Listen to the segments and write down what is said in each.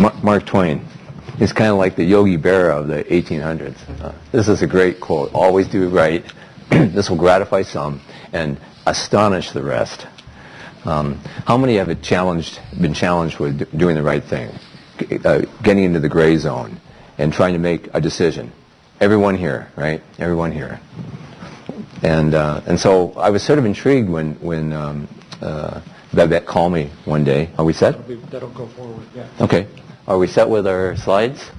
Ma- Mark Twain. He's kind of like the Yogi Berra of the 1800s. Uh, this is a great quote. Always do right. this will gratify some and astonish the rest. Um, how many have it challenged, been challenged with doing the right thing, uh, getting into the gray zone, and trying to make a decision? Everyone here, right? Everyone here. And uh, and so I was sort of intrigued when when um, uh, Babette called me one day. Are we set? That'll be- That'll go forward, yeah. Okay. Are we set with our slides?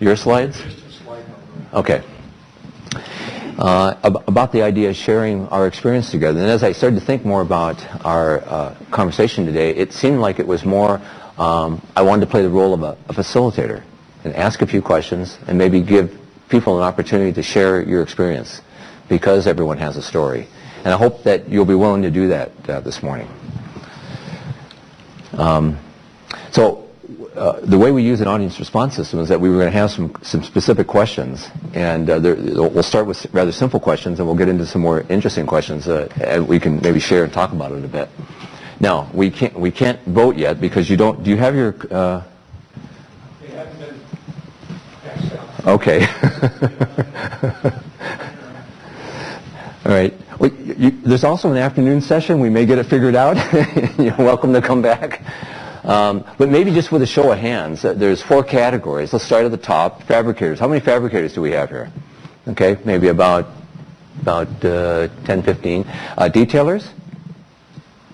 Your slides? Just a slide number. Okay. Uh, ab- about the idea of sharing our experience together. And as I started to think more about our uh, conversation today, it seemed like it was more, um, I wanted to play the role of a, a facilitator and ask a few questions and maybe give people an opportunity to share your experience because everyone has a story. And I hope that you'll be willing to do that uh, this morning. Um, so the way we use an audience response system is that we were going to have some, some specific questions, and uh, there, we'll start with rather simple questions, and we'll get into some more interesting questions, uh, and we can maybe share and talk about it a bit. Now, we can't, we can't vote yet because you don't, do you have your, uh, okay. All right. Well, you, you- there's also an afternoon session. We may get it figured out. You're welcome to come back. Um, but maybe just with a show of hands, uh, there's four categories. Let's start at the top. Fabricators. How many fabricators do we have here? Okay, maybe about about uh, 10, 15. Uh, detailers?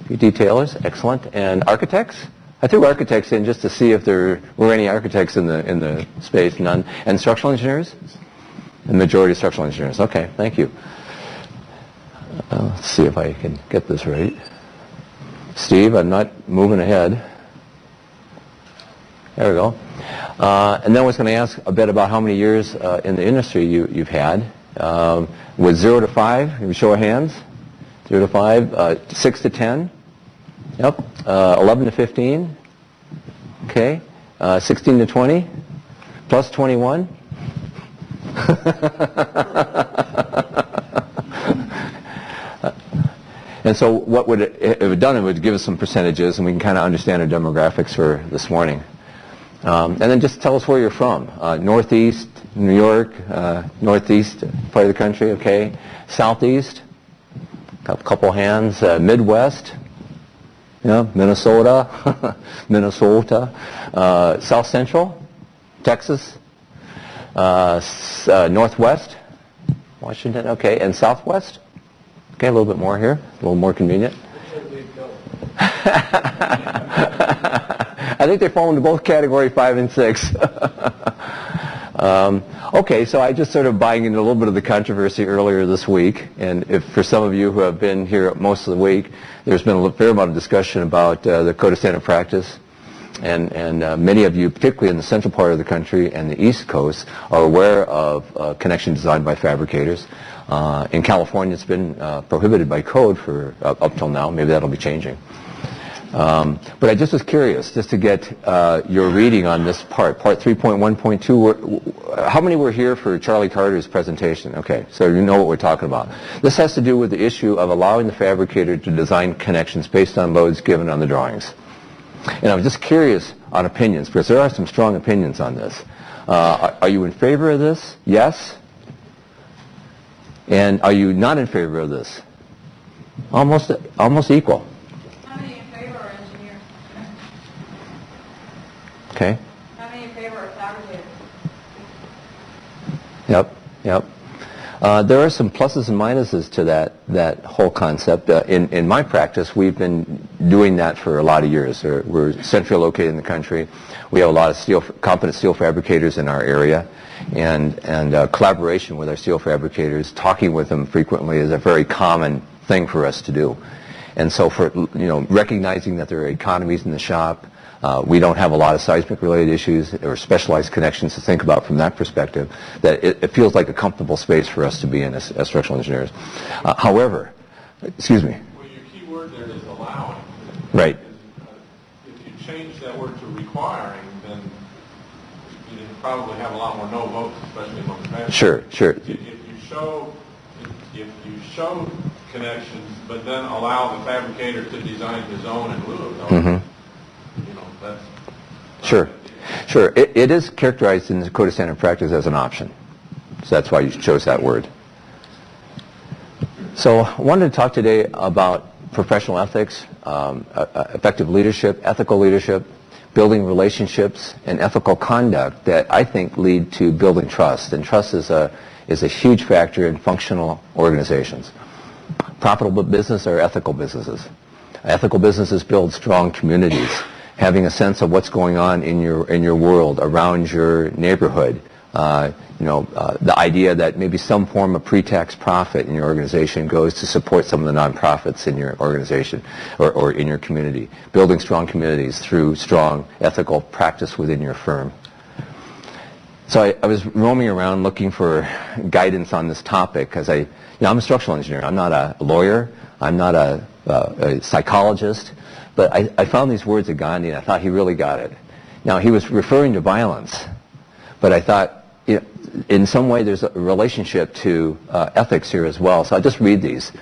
Detailers, excellent. And architects? I threw architects in just to see if there were any architects in the in the space. None. And structural engineers? The majority of structural engineers. Okay, thank you. Uh, let's see if I can get this right. Steve, I'm not moving ahead. There we go. Uh, and then I was going to ask a bit about how many years uh, in the industry you, you've had. Um, with 0 to 5, can we show of hands? 0 to 5, uh, 6 to 10? Yep. Uh, 11 to 15? Okay. Uh, 16 to 20? Plus 21? And so what would it, it done, it would give us some percentages, and we can kind of understand our demographics for this morning. Um, and then just tell us where you're from. Uh, northeast, New York, uh, northeast part of the country, okay. Southeast, a couple hands. Uh, Midwest, yeah, Minnesota, Minnesota. Uh, South Central, Texas. Uh, uh, Northwest, Washington, okay. And Southwest? Okay, a little bit more here, a little more convenient. I think they fall into both category five and six. um, okay, so I just sort of buying into a little bit of the controversy earlier this week, and if for some of you who have been here most of the week, there's been a fair amount of discussion about uh, the Code of Standard Practice. And, and uh, many of you, particularly in the central part of the country and the East Coast, are aware of uh, connection designed by fabricators. Uh, in California, it's been uh, prohibited by code for uh, up till now. Maybe that'll be changing. Um, but I just was curious, just to get uh, your reading on this part, part 3.1.2. How many were here for Charlie Carter's presentation? Okay, so you know what we're talking about. This has to do with the issue of allowing the fabricator to design connections based on loads given on the drawings. And I'm just curious on opinions, because there are some strong opinions on this. Uh, are- you in favor of this? Yes? And are you not in favor of this? Almost, almost equal. How many in favor are engineers? Okay? How many in favor are fabricators? Yep, yep. Uh, there are some pluses and minuses to that, that whole concept. Uh, in, in my practice, we've been doing that for a lot of years. We're, we're centrally located in the country. We have a lot of steel, competent steel fabricators in our area. And, and uh, collaboration with our steel fabricators, talking with them frequently is a very common thing for us to do. And so for, you know, recognizing that there are economies in the shop, uh, we don't have a lot of seismic-related issues or specialized connections to think about from that perspective, that it, it feels like a comfortable space for us to be in as, as structural engineers. Uh, however, excuse me, Well, your key word there is allowing. Right. Uh, If you change that word to requiring, then you'd probably have a lot more no votes, especially among the sure, sure, If if you show, if if you show connections, but then allow the fabricator to design his own in lieu of those, Mhm. you know, that's, Sure, sure. It, it is characterized in the Code of Standard Practice as an option. So that's why you chose that word. So I wanted to talk today about professional ethics, um, uh, effective leadership, ethical leadership, building relationships, and ethical conduct that I think lead to building trust. And trust is a, is a huge factor in functional organizations. Profitable business are ethical businesses. Ethical businesses build strong communities, having a sense of what's going on in your, in your world, around your neighborhood. Uh, you know, uh, the idea that maybe some form of pre-tax profit in your organization goes to support some of the nonprofits in your organization or, or in your community. Building strong communities through strong ethical practice within your firm. So I, I was roaming around looking for guidance on this topic because I, you know, I'm a structural engineer. I'm not a lawyer. I'm not a, uh, a psychologist. But I, I found these words of Gandhi and I thought he really got it. Now he was referring to violence, but I thought, you know, in some way there's a relationship to uh, ethics here as well. So I'll just read these.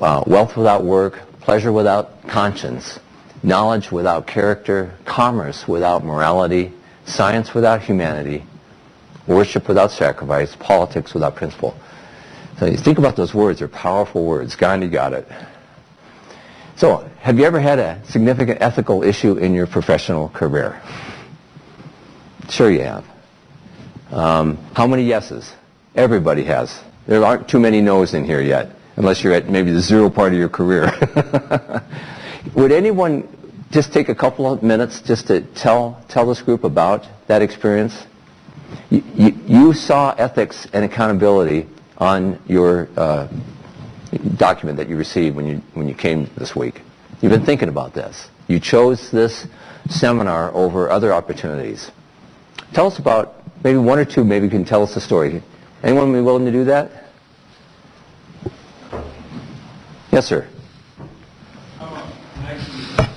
Uh, wealth without work, pleasure without conscience, knowledge without character, commerce without morality, science without humanity, worship without sacrifice, politics without principle. So you think about those words, they're powerful words. Gandhi got it. So, have you ever had a significant ethical issue in your professional career? Sure you have. Um, how many yeses? Everybody has. There aren't too many no's in here yet, unless you're at maybe the zero part of your career. Would anyone just take a couple of minutes just to tell, tell this group about that experience? You, you, you saw ethics and accountability on your uh, document that you received when you, when you came this week. You've been thinking about this. You chose this seminar over other opportunities. Tell us about maybe one or two, maybe you can tell us a story. Anyone be willing to do that? Yes, sir. I'm a nice and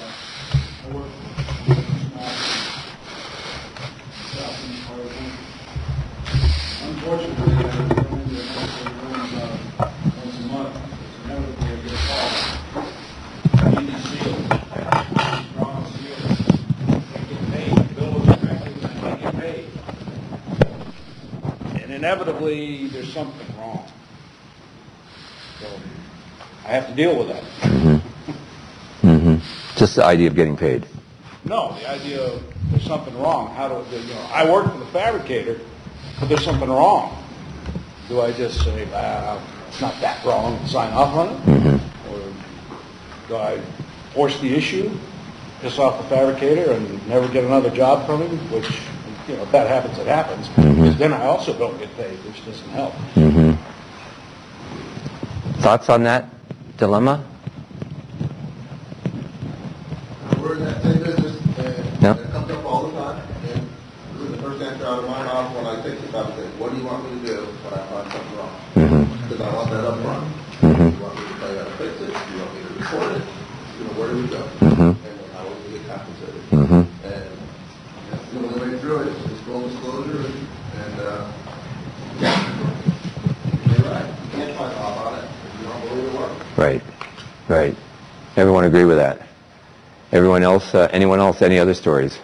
uh, I work for a small southeast part of the country. Unfortunately, I go into an emergency room about once a month. It's inevitably I get a call. I need these seals. Strong seals. They get paid. Bill was effective and they get paid. And inevitably, there's something wrong. So I have to deal with that. Mm-hmm. mm-hmm. Just the idea of getting paid. No, the idea of there's something wrong, how do, you know, I work for the fabricator, but there's something wrong. Do I just say, it's not that wrong, and sign off on it? mm-hmm. Or do I force the issue, piss off the fabricator and never get another job from him, which, you know, if that happens, it happens. Because then I also don't get paid, which doesn't help. hmm Thoughts on that dilemma? We're in that same business, and Yep. it comes up all the time, and this is the first answer out of my mouth when I think about it, what do you want me to do when I find something wrong? hmm Because I want that up front. Mhm. You want me to tell you how to fix it, you want me to report it, you know, where do we go? Mhm. And then how will we get compensated? hmm And that's the only way through it, is full disclosure, and, and, uh, yeah. You're right, you can't sign off on it if you don't believe it works. Right, right. Everyone agree with that? Everyone else, uh, anyone else, any other stories?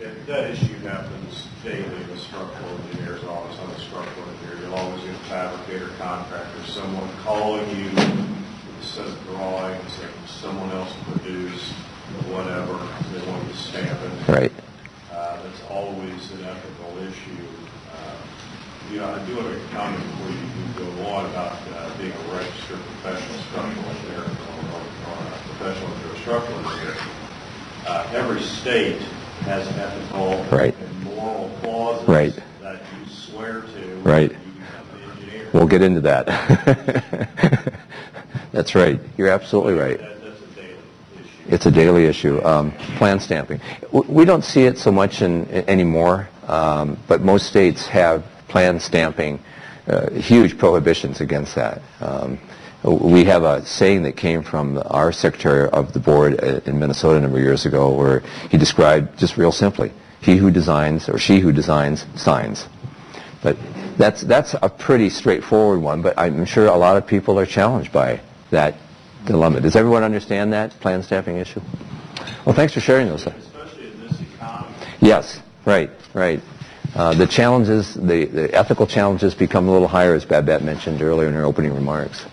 Yeah, that issue happens daily with structural engineers, office on the structural engineer. You'll always get fabricator, contractor, someone calling you with a set of drawings that someone else produced, or whatever, they want you to stamp it. Right. Uh, That's always an ethical issue. Uh, You know, I do have a comment before you you go on about uh, being a registered professional structural engineer, or or a professional engineer, structural engineer. Uh, Every state has ethical Right. and moral clauses Right. that you swear to. Right. when You become the engineer. We'll get into that. That's right. You're absolutely right. That- That's a daily issue. It's a daily issue. Um, plan stamping. We don't see it so much in, anymore, um, but most states have plan stamping, uh, huge prohibitions against that. Um, we have a saying that came from our secretary of the board uh, in Minnesota a number of years ago where he described just real simply, he who designs or she who designs signs. But that's, that's a pretty straightforward one, but I'm sure a lot of people are challenged by that dilemma. Does everyone understand that plan stamping issue? Well, thanks for sharing those. Especially in this economy. Yes, right, right. Uh, the challenges, the, the ethical challenges become a little higher, as Babette mentioned earlier in her opening remarks.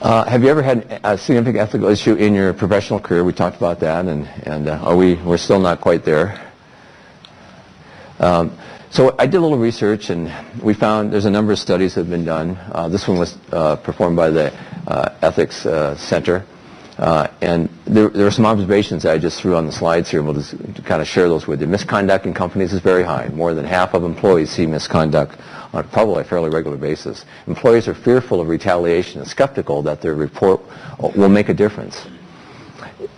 Uh, have you ever had a significant ethical issue in your professional career? We talked about that, and, and uh, are we, we're still not quite there. Um, so I did a little research, and we found there's a number of studies that have been done. Uh, this one was uh, performed by the uh, Ethics uh, Center. Uh, and there, there are some observations that I just threw on the slides here, and we'll just kind of share those with you. Misconduct in companies is very high. More than half of employees see misconduct on probably a fairly regular basis. Employees are fearful of retaliation and skeptical that their report will make a difference.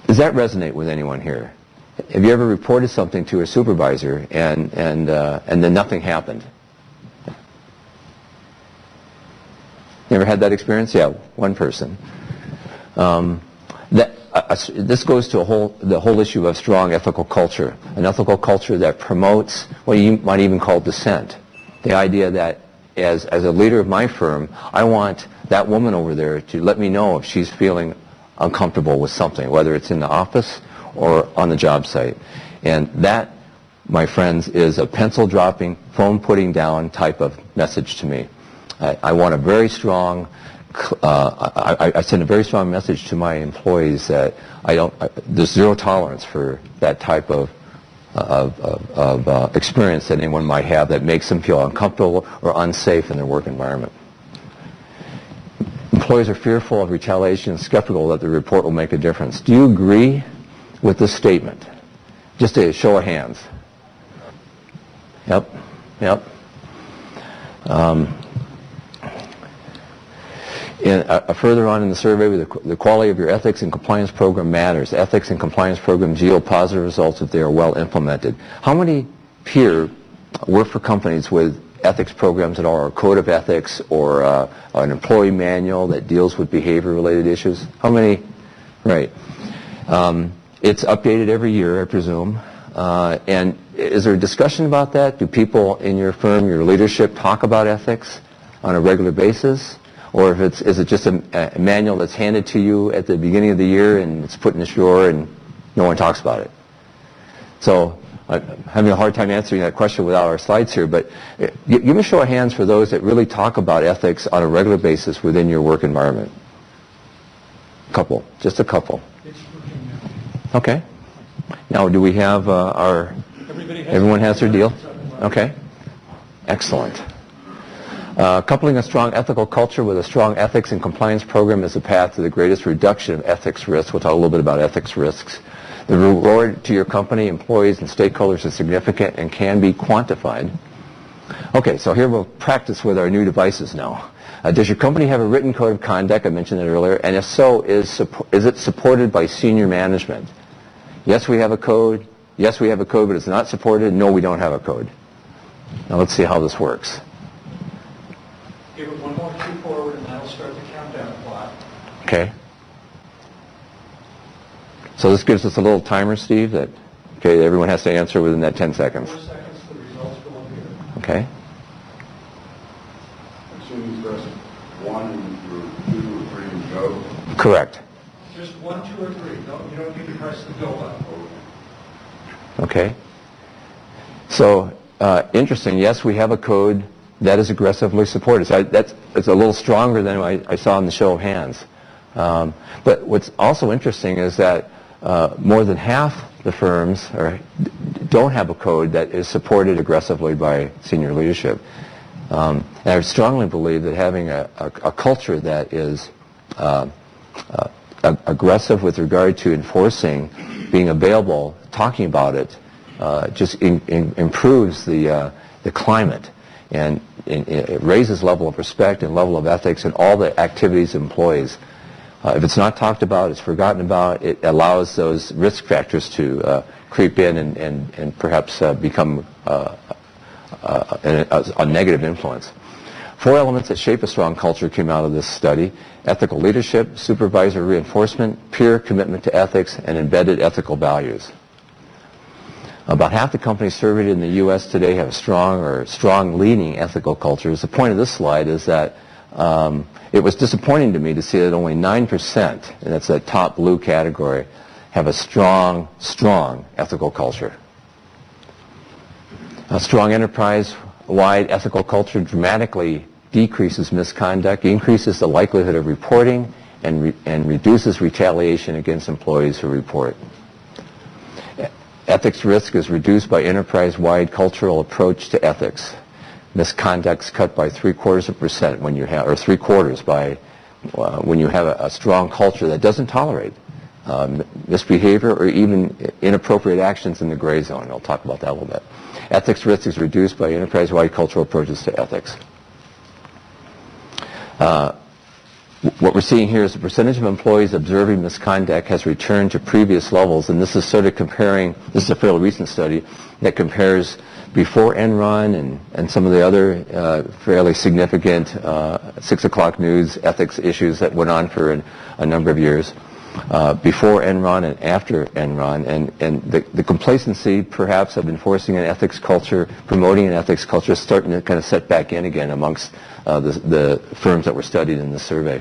Does that resonate with anyone here? Have you ever reported something to a supervisor and, and, uh, and then nothing happened? You ever had that experience? Yeah, one person. Um, that, uh, this goes to a whole, the whole issue of strong ethical culture, an ethical culture that promotes what you might even call dissent. The idea that as, as a leader of my firm, I want that woman over there to let me know if she's feeling uncomfortable with something, whether it's in the office or on the job site. And that, my friends, is a pencil dropping, phone putting down type of message to me. I, I want a very strong, uh, I, I, send a very strong message to my employees that I don't, I, there's zero tolerance for that type of, of, of, of uh, experience that anyone might have that makes them feel uncomfortable or unsafe in their work environment. Employees are fearful of retaliation and skeptical that the report will make a difference. Do you agree with this statement? Just a show of hands. Yep, yep. Um, in, uh, further on in the survey, the, the quality of your ethics and compliance program matters. Ethics and compliance programs yield positive results if they are well implemented. How many here work for companies with ethics programs at all, or a code of ethics, or uh, an employee manual that deals with behavior-related issues? How many? Right. Um, it's updated every year, I presume. Uh, and is there a discussion about that? Do people in your firm, your leadership, talk about ethics on a regular basis? Or if it's, is it just a, a, manual that's handed to you at the beginning of the year and it's put in the drawer and no one talks about it? So I'm having a hard time answering that question without our slides here, but uh, give me a show of hands for those that really talk about ethics on a regular basis within your work environment. Couple, just a couple. Okay. Now, do we have uh, our, everyone has their deal? Okay. Excellent. Uh, coupling a strong ethical culture with a strong ethics and compliance program is the path to the greatest reduction of ethics risks. We'll talk a little bit about ethics risks. The reward to your company, employees, and stakeholders is significant and can be quantified. Okay, so here we'll practice with our new devices now. Uh, does your company have a written code of conduct? I mentioned it earlier. And if so, is, is it supported by senior management? Yes, we have a code. Yes, we have a code, but it's not supported. No, we don't have a code. Now let's see how this works. Give it one more two forward and that'll start the countdown clock. Okay. So this gives us a little timer, Steve, that, okay, everyone has to answer within that 10 seconds. Four seconds, the results will appear. Okay. As soon as press one or two or three and go. Correct. Just one, two, or three. No, you don't need to press the go button. Okay. So, uh, interesting. Yes, we have a code that is aggressively supported. So I, that's it's a little stronger than I, I saw in the show of hands. Um, but what's also interesting is that uh, more than half the firms are, don't have a code that is supported aggressively by senior leadership. Um, and I strongly believe that having a, a, a culture that is uh, uh, aggressive with regard to enforcing, being available, talking about it, uh, just in, in improves the, uh, the climate and, it raises level of respect and level of ethics in all the activities of employees. Uh, if it's not talked about, it's forgotten about, it allows those risk factors to uh, creep in and, and, and perhaps uh, become uh, a, a, negative influence. Four elements that shape a strong culture came out of this study. Ethical leadership, supervisor reinforcement, peer commitment to ethics, and embedded ethical values. About half the companies surveyed in the U.S. today have strong or strong leading ethical cultures. The point of this slide is that um, it was disappointing to me to see that only 9%, and that's that top blue category, have a strong, strong ethical culture. A strong enterprise-wide ethical culture dramatically decreases misconduct, increases the likelihood of reporting, and, re- and reduces retaliation against employees who report. Ethics risk is reduced by enterprise-wide cultural approach to ethics. Misconduct's cut by three quarters of percent when you have, or three quarters by uh, when you have a, a strong culture that doesn't tolerate um, misbehavior or even inappropriate actions in the gray zone. I'll talk about that a little bit. Ethics risk is reduced by enterprise-wide cultural approaches to ethics. Uh, what we're seeing here is the percentage of employees observing misconduct has returned to previous levels, and this is sort of comparing, this is a fairly recent study that compares before Enron and, and some of the other uh, fairly significant uh, 6 o'clock news ethics issues that went on for an, a number of years, uh, before Enron and after Enron, and, and the, the complacency perhaps of enforcing an ethics culture, promoting an ethics culture, is starting to kind of set back in again amongst uh, the, the firms that were studied in the survey.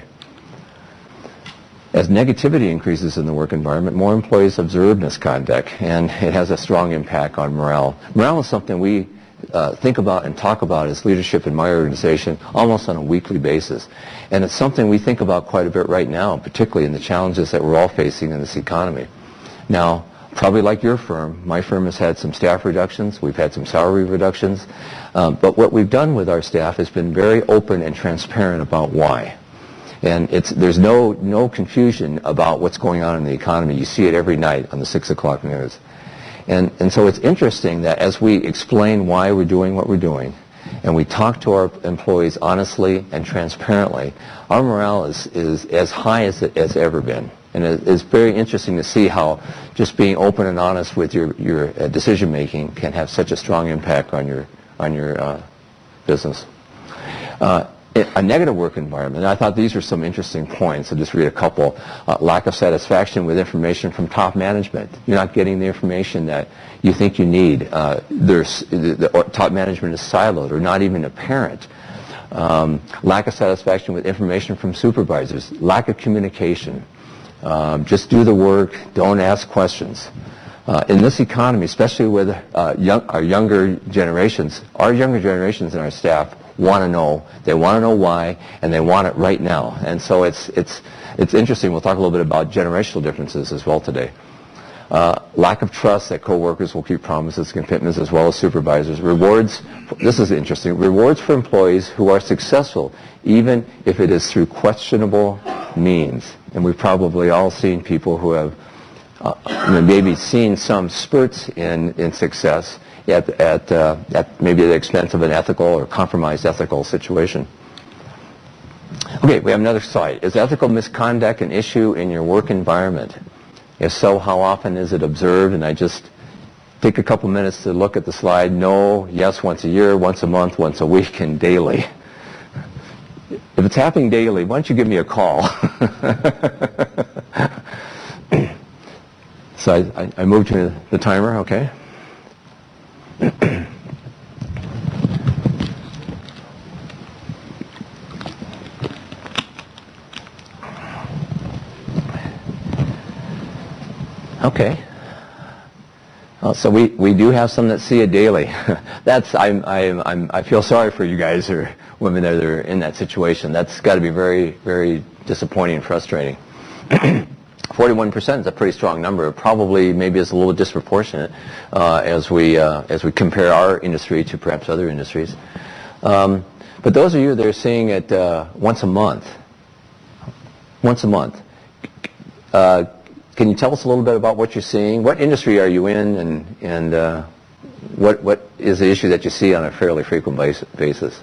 As negativity increases in the work environment, more employees observe misconduct, and it has a strong impact on morale. Morale is something we uh, think about and talk about as leadership in my organization almost on a weekly basis. And it's something we think about quite a bit right now, particularly in the challenges that we're all facing in this economy. Now, probably like your firm, my firm has had some staff reductions. We've had some salary reductions. Um, but what we've done with our staff has been very open and transparent about why. And it's, there's no, no confusion about what's going on in the economy. You see it every night on the 6 o'clock news. And, and so it's interesting that as we explain why we're doing what we're doing, and we talk to our employees honestly and transparently, our morale is, is as high as it has ever been. And it, it's very interesting to see how just being open and honest with your, your uh, decision making can have such a strong impact on your, on your uh, business. Uh, a negative work environment. I thought these were some interesting points. I'll just read a couple. Uh, lack of satisfaction with information from top management. You're not getting the information that you think you need. Uh, there's, the, the, top management is siloed or not even apparent. Um, lack of satisfaction with information from supervisors. Lack of communication. Um, just do the work. Don't ask questions. Uh, in this economy, especially with uh, young, our younger generations, our younger generations and our staff want to know. They want to know why, and they want it right now. And so it's, it's, it's interesting. We'll talk a little bit about generational differences as well today. Uh, lack of trust that coworkers will keep promises, and commitments, as well as supervisors. Rewards, this is interesting, rewards for employees who are successful, even if it is through questionable means. And we've probably all seen people who have uh, maybe seen some spurts in, in success, at, at, uh, at maybe the expense of an ethical or compromised ethical situation. Okay, we have another slide. Is ethical misconduct an issue in your work environment? If so, how often is it observed? And I just take a couple minutes to look at the slide. No, yes, once a year, once a month, once a week, and daily. If it's happening daily, why don't you give me a call? so I, I, I moved to the timer, okay? okay. Well, so we, we do have some that see it daily. That's I'm, I'm, I'm, I feel sorry for you guys or women that are in that situation. That's got to be very very disappointing and frustrating. 41% is a pretty strong number. Probably maybe it's a little disproportionate uh, as we uh, as we compare our industry to perhaps other industries. Um, but those of you that are seeing it uh, once a month, once a month, uh, can you tell us a little bit about what you're seeing? What industry are you in, and and uh, what what is the issue that you see on a fairly frequent basis?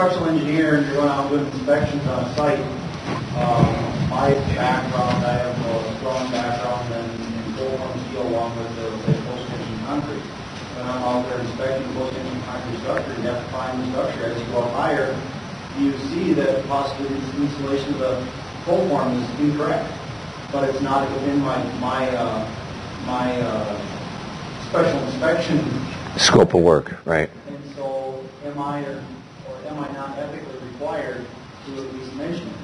Structural engineer and you're going out doing inspections on a site, um, my background, I have a strong background in, in form steel along with the, post-tension concrete. When I'm out there inspecting post-tension concrete structure, you have to find the structure. As you go up higher, you see that possibly the installation of the cold form is incorrect. But it's not within my, my, uh, my uh, special inspection, Scope of work, right? and so am I am I not ethically required to at least mention it?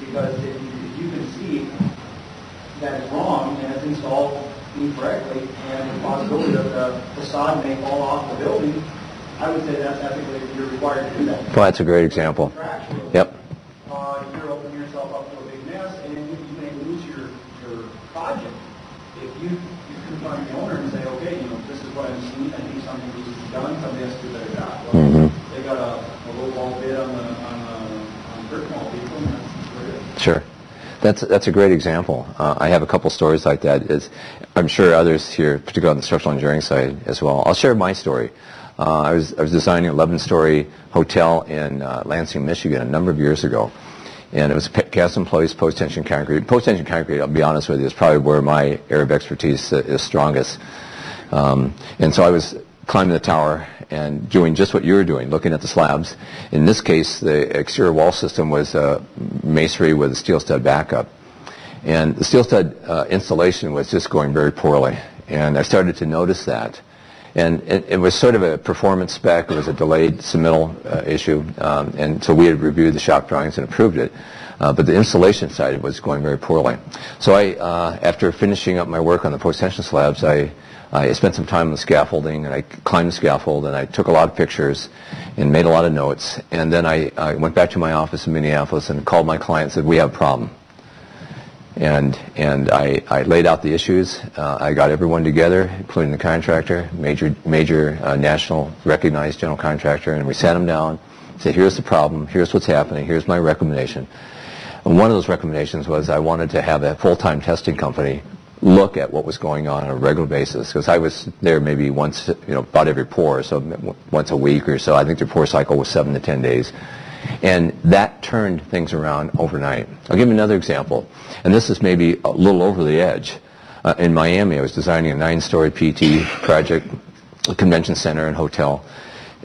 Because if you, if you can see that it's wrong and it's installed incorrectly and the possibility that the facade may fall off the building, I would say that's ethically, you're required to do that. Well, that's a great example. Yep. uh, you're opening yourself up to a big mess, and you you may lose your, your project. If you, you confront the owner and say, okay, you know, this is what I'm seeing, I think something needs to be done, somebody has to do a better job. Well, Mhm. They got a, a low ball bid on the, on the, on brick wall people, and that's what it is. Sure. That's, that's a great example. Uh, I have a couple stories like that. Is I'm sure others here, particularly on the structural engineering side as well. I'll share my story. Uh, I, was, I was designing an 11-story hotel in uh, Lansing, Michigan a number of years ago. And it was cast in place, post-tension concrete. Post-tension concrete, I'll be honest with you, is probably where my area of expertise is strongest. Um, and so I was climbing the tower and doing just what you were doing, looking at the slabs. In this case, the exterior wall system was uh, masonry with a steel stud backup. And the steel stud uh, installation was just going very poorly. And I started to notice that. And it, it was sort of a performance spec. It was a delayed submittal uh, issue. Um, and so we had reviewed the shop drawings and approved it. Uh, but the installation side was going very poorly. So I, uh, after finishing up my work on the post-tension slabs, I, I spent some time on the scaffolding, and I climbed the scaffold, and I took a lot of pictures and made a lot of notes. And then I, I went back to my office in Minneapolis and called my client and said, we have a problem and and I, I laid out the issues. Uh, I got everyone together, including the contractor, major major uh, national recognized general contractor, and we sat them down. Said, here's the problem. Here's what's happening. Here's my recommendation. And one of those recommendations was I wanted to have a full-time testing company look at what was going on on a regular basis because I was there maybe once, you know, about every pour, so once a week or so. I think the pour cycle was seven to ten days. And that turned things around overnight. I'll give you another example. And this is maybe a little over the edge. Uh, in Miami, I was designing a nine-story PT project, convention center and hotel.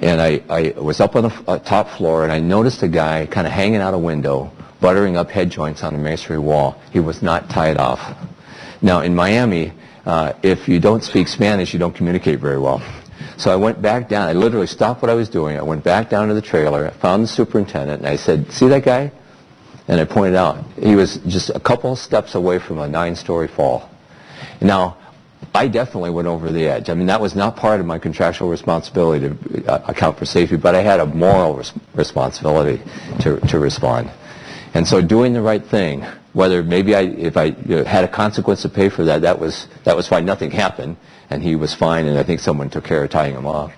And I, I was up on the uh, top floor, and I noticed a guy kind of hanging out a window, buttering up head joints on a masonry wall. He was not tied off. Now, in Miami, uh, if you don't speak Spanish, you don't communicate very well. So I went back down. I literally stopped what I was doing. I went back down to the trailer, I found the superintendent, and I said, see that guy? And I pointed out, he was just a couple steps away from a nine-story fall. Now, I definitely went over the edge. I mean, that was not part of my contractual responsibility to uh, account for safety, but I had a moral res- responsibility to, to respond. And so doing the right thing, whether maybe I, if I you know, had a consequence to pay for that, that was, that was fine. Nothing happened, and he was fine, and I think someone took care of tying him off.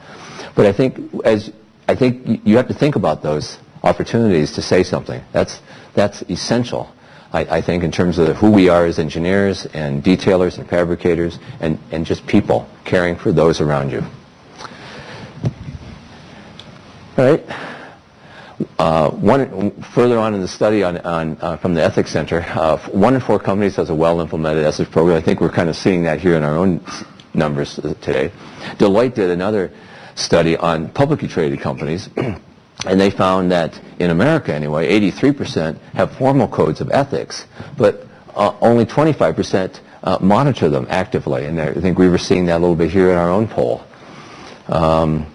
But I think as, I think you have to think about those opportunities to say something. That's, that's essential. I, I think in terms of who we are as engineers and detailers and fabricators and, and just people caring for those around you. All right. Uh, one, further on in the study on, on, uh, from the Ethics Center, uh, one in four companies has a well-implemented ethics program. I think we're kind of seeing that here in our own numbers uh, today. Deloitte did another study on publicly traded companies, and they found that in America anyway, 83% have formal codes of ethics, but uh, only 25% uh, monitor them actively. And I think we were seeing that a little bit here in our own poll. Um,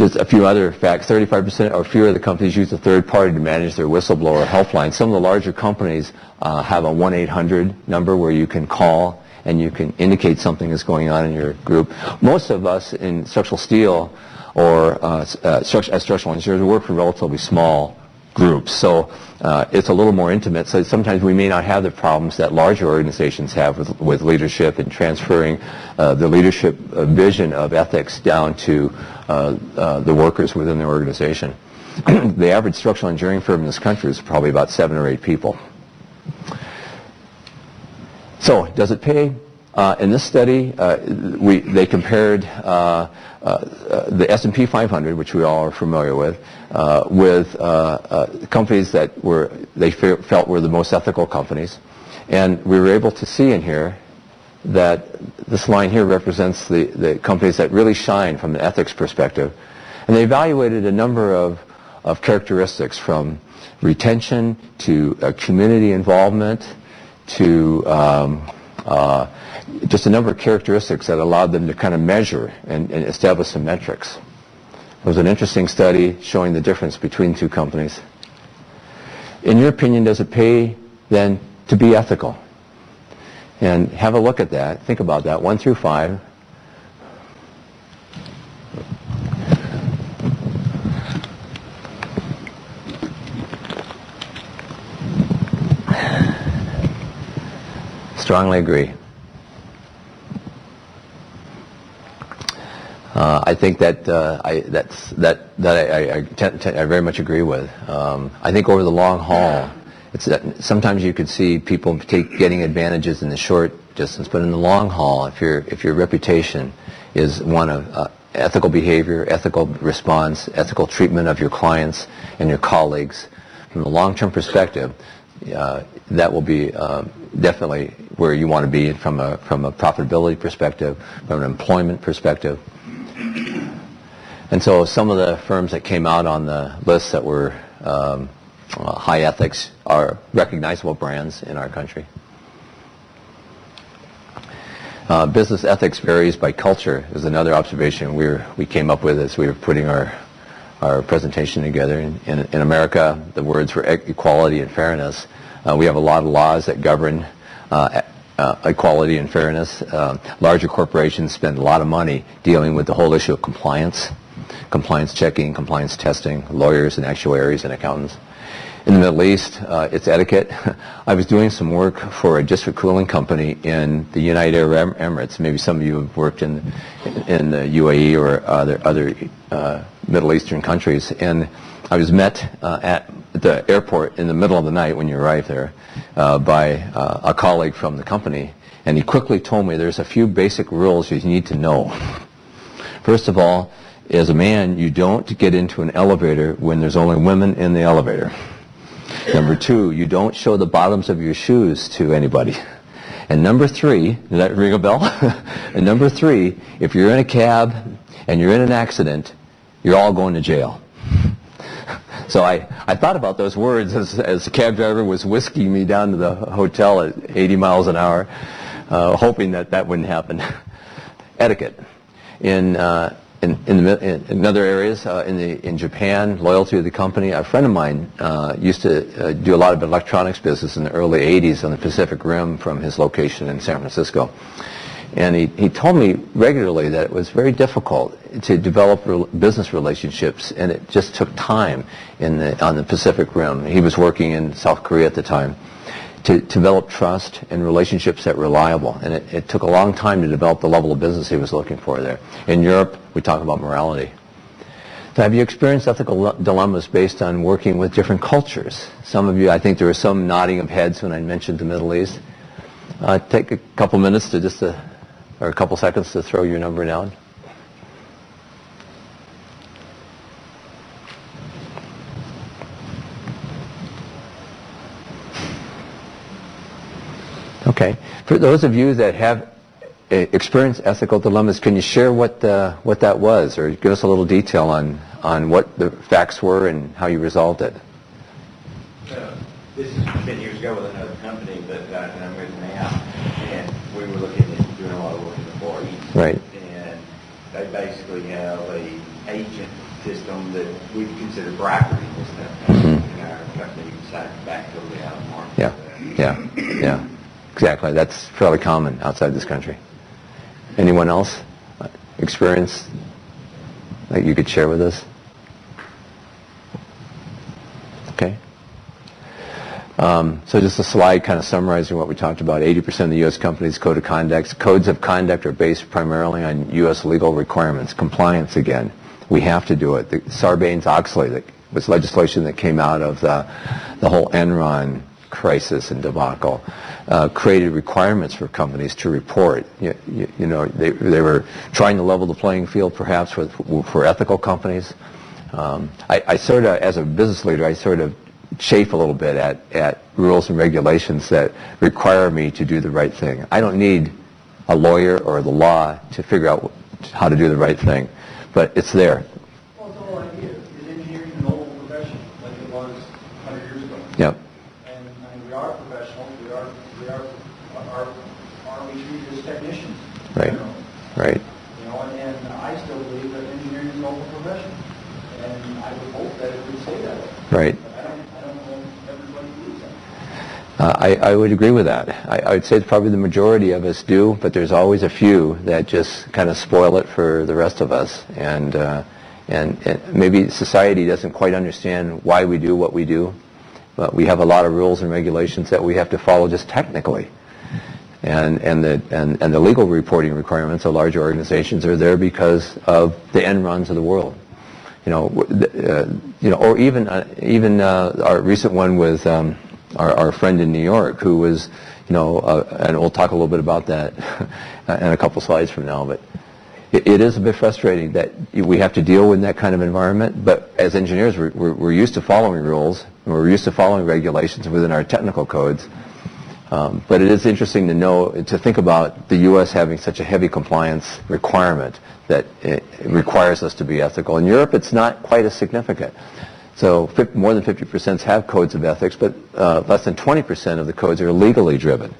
just a few other facts. 35% or fewer of the companies use a third party to manage their whistleblower helpline. Some of the larger companies uh, have a 1-800 number where you can call and you can indicate something is going on in your group. Most of us in structural steel or uh, uh, struct- as structural engineers work for relatively small groups. So uh, it's a little more intimate. So sometimes we may not have the problems that larger organizations have with, with leadership and transferring uh, the leadership uh, vision of ethics down to uh, uh, the workers within the organization. the average structural engineering firm in this country is probably about seven or eight people. So, does it pay? Uh, in this study, uh, we, they compared uh, uh, the S&P 500, which we all are familiar with, uh, with uh, companies that were they fe- felt were the most ethical companies, and we were able to see in here that this line here represents the, the companies that really shine from an ethics perspective, and they evaluated a number of, of characteristics from retention to community involvement to um, uh, just a number of characteristics that allowed them to kind of measure and, and establish some metrics. It was an interesting study showing the difference between two companies. In your opinion, does it pay then to be ethical? And have a look at that. Think about that. One through five. Strongly agree. Uh, I think that uh, I that's that that I, I, tend, tend- I very much agree with. Um, I think over the long haul, it's that sometimes you could see people take getting advantages in the short distance, but in the long haul, if your if your reputation is one of uh, ethical behavior, ethical response, ethical treatment of your clients and your colleagues, from a long-term perspective, uh, that will be um, definitely where you want to be from a from a profitability perspective, from an employment perspective. And so some of the firms that came out on the list that were um, uh, high ethics are recognizable brands in our country. Uh, business ethics varies by culture is another observation we, were, we came up with as we were putting our, our presentation together. In, in, in America, the words were e- equality and fairness. Uh, we have a lot of laws that govern uh, uh, equality and fairness. Uh, larger corporations spend a lot of money dealing with the whole issue of compliance, compliance checking, compliance testing, lawyers and actuaries and accountants. In the Middle East, uh, it's etiquette. I was doing some work for a district cooling company in the United Arab Emirates. Maybe some of you have worked in in the UAE or other other uh, Middle Eastern countries. And I was met uh, at the airport in the middle of the night when you arrive there uh, by uh, a colleague from the company, and he quickly told me there's a few basic rules you need to know. First of all, as a man, you don't get into an elevator when there's only women in the elevator. Number two, you don't show the bottoms of your shoes to anybody. And number three, does that ring a bell? and number three, if you're in a cab and you're in an accident, you're all going to jail. So I, I thought about those words as, as the cab driver was whisking me down to the hotel at 80 miles an hour, uh, hoping that that wouldn't happen. Etiquette. In, uh, in, in, the, in, other areas, uh, in, the, in Japan, loyalty to the company, a friend of mine uh, used to uh, do a lot of electronics business in the early 80s on the Pacific Rim from his location in San Francisco. And he, he told me regularly that it was very difficult to develop re- business relationships, and it just took time in the, on the Pacific Rim. He was working in South Korea at the time to develop trust and relationships that were reliable. And it, it took a long time to develop the level of business he was looking for there. In Europe, we talk about morality. So have you experienced ethical dilemmas based on working with different cultures? Some of you, I think there was some nodding of heads when I mentioned the Middle East. Uh, take a couple minutes to just, uh, or a couple seconds to throw your number down. Okay. For those of you that have uh, experienced ethical dilemmas, can you share what uh, what that was, or give us a little detail on on what the facts were and how you resolved it? Uh, This is 10 years ago with another Right. And they basically have a agent system that we consider bribery and stuff. Mhm. And our company decided back totally out of the market. Yeah, yeah, yeah. Exactly. That's fairly common outside this country. Anyone else uh, experience that you could share with us? Okay. Um, so just a slide kind of summarizing what we talked about. 80% of the U.S. companies' code of conduct. Codes of conduct are based primarily on U.S. legal requirements. Compliance again. We have to do it. The Sarbanes-Oxley that was legislation that came out of the, the whole Enron crisis and debacle uh, created requirements for companies to report. You, you, you know, they, they were trying to level the playing field perhaps for, for ethical companies. Um, I, I sort of, as a business leader, I sort of chafe a little bit at, at rules and regulations that require me to do the right thing. I don't need a lawyer or the law to figure out how to do the right thing, but it's there. Well, it's the whole idea. Is engineering an old profession like it was 100 years ago? Yep. And I mean, we are professionals, we are, we are, are, are we treated as technicians? right. You know, and, and I still believe that engineering is a noble profession. And I would hope that it would stay that way. Right. But I don't, I don't know if everybody believes that. Uh, I, I would agree with that. I, I would say it's probably the majority of us do, but there's always a few that just kind of spoil it for the rest of us. And, uh, and, and maybe society doesn't quite understand why we do what we do, but we have a lot of rules and regulations that we have to follow just technically. And, and, the, and, and the legal reporting requirements of large organizations are there because of the Enrons of the world. You know, uh, you know, or even uh, even uh, our recent one with um, our, our friend in New York, who was, you know, uh, and we'll talk a little bit about that in a couple slides from now. But it, it is a bit frustrating that we have to deal with that kind of environment. But as engineers, we're, we're, we're used to following rules, and we're used to following regulations within our technical codes. Um, but it is interesting to know, to think about the U.S. having such a heavy compliance requirement that it requires us to be ethical. In Europe, it's not quite as significant. So more than 50% have codes of ethics, but uh, less than 20% of the codes are legally driven.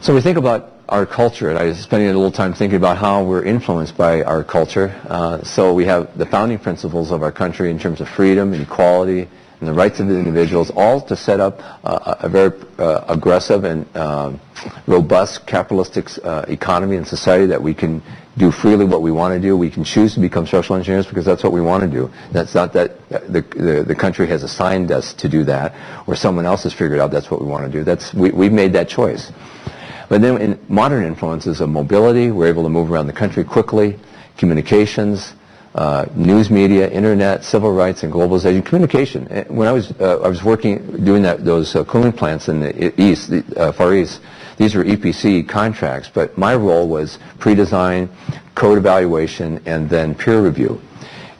So we think about our culture, and I was spending a little time thinking about how we're influenced by our culture. Uh, so we have the founding principles of our country in terms of freedom and equality and the rights of the individuals, all to set up uh, a very uh, aggressive and um, robust capitalistic uh, economy and society that we can do freely what we want to do. We can choose to become social engineers because that's what we want to do. That's not that the, the, the country has assigned us to do that or someone else has figured out that's what we want to do. That's, we, we've made that choice. But then in modern influences of mobility, we're able to move around the country quickly, communications, uh, news media, internet, civil rights, and globalization. Communication. Eh, When I was uh, I was working doing that those uh, cooling plants in the east, the uh, far east. These were EPC contracts, but my role was pre-design, code evaluation, and then peer review.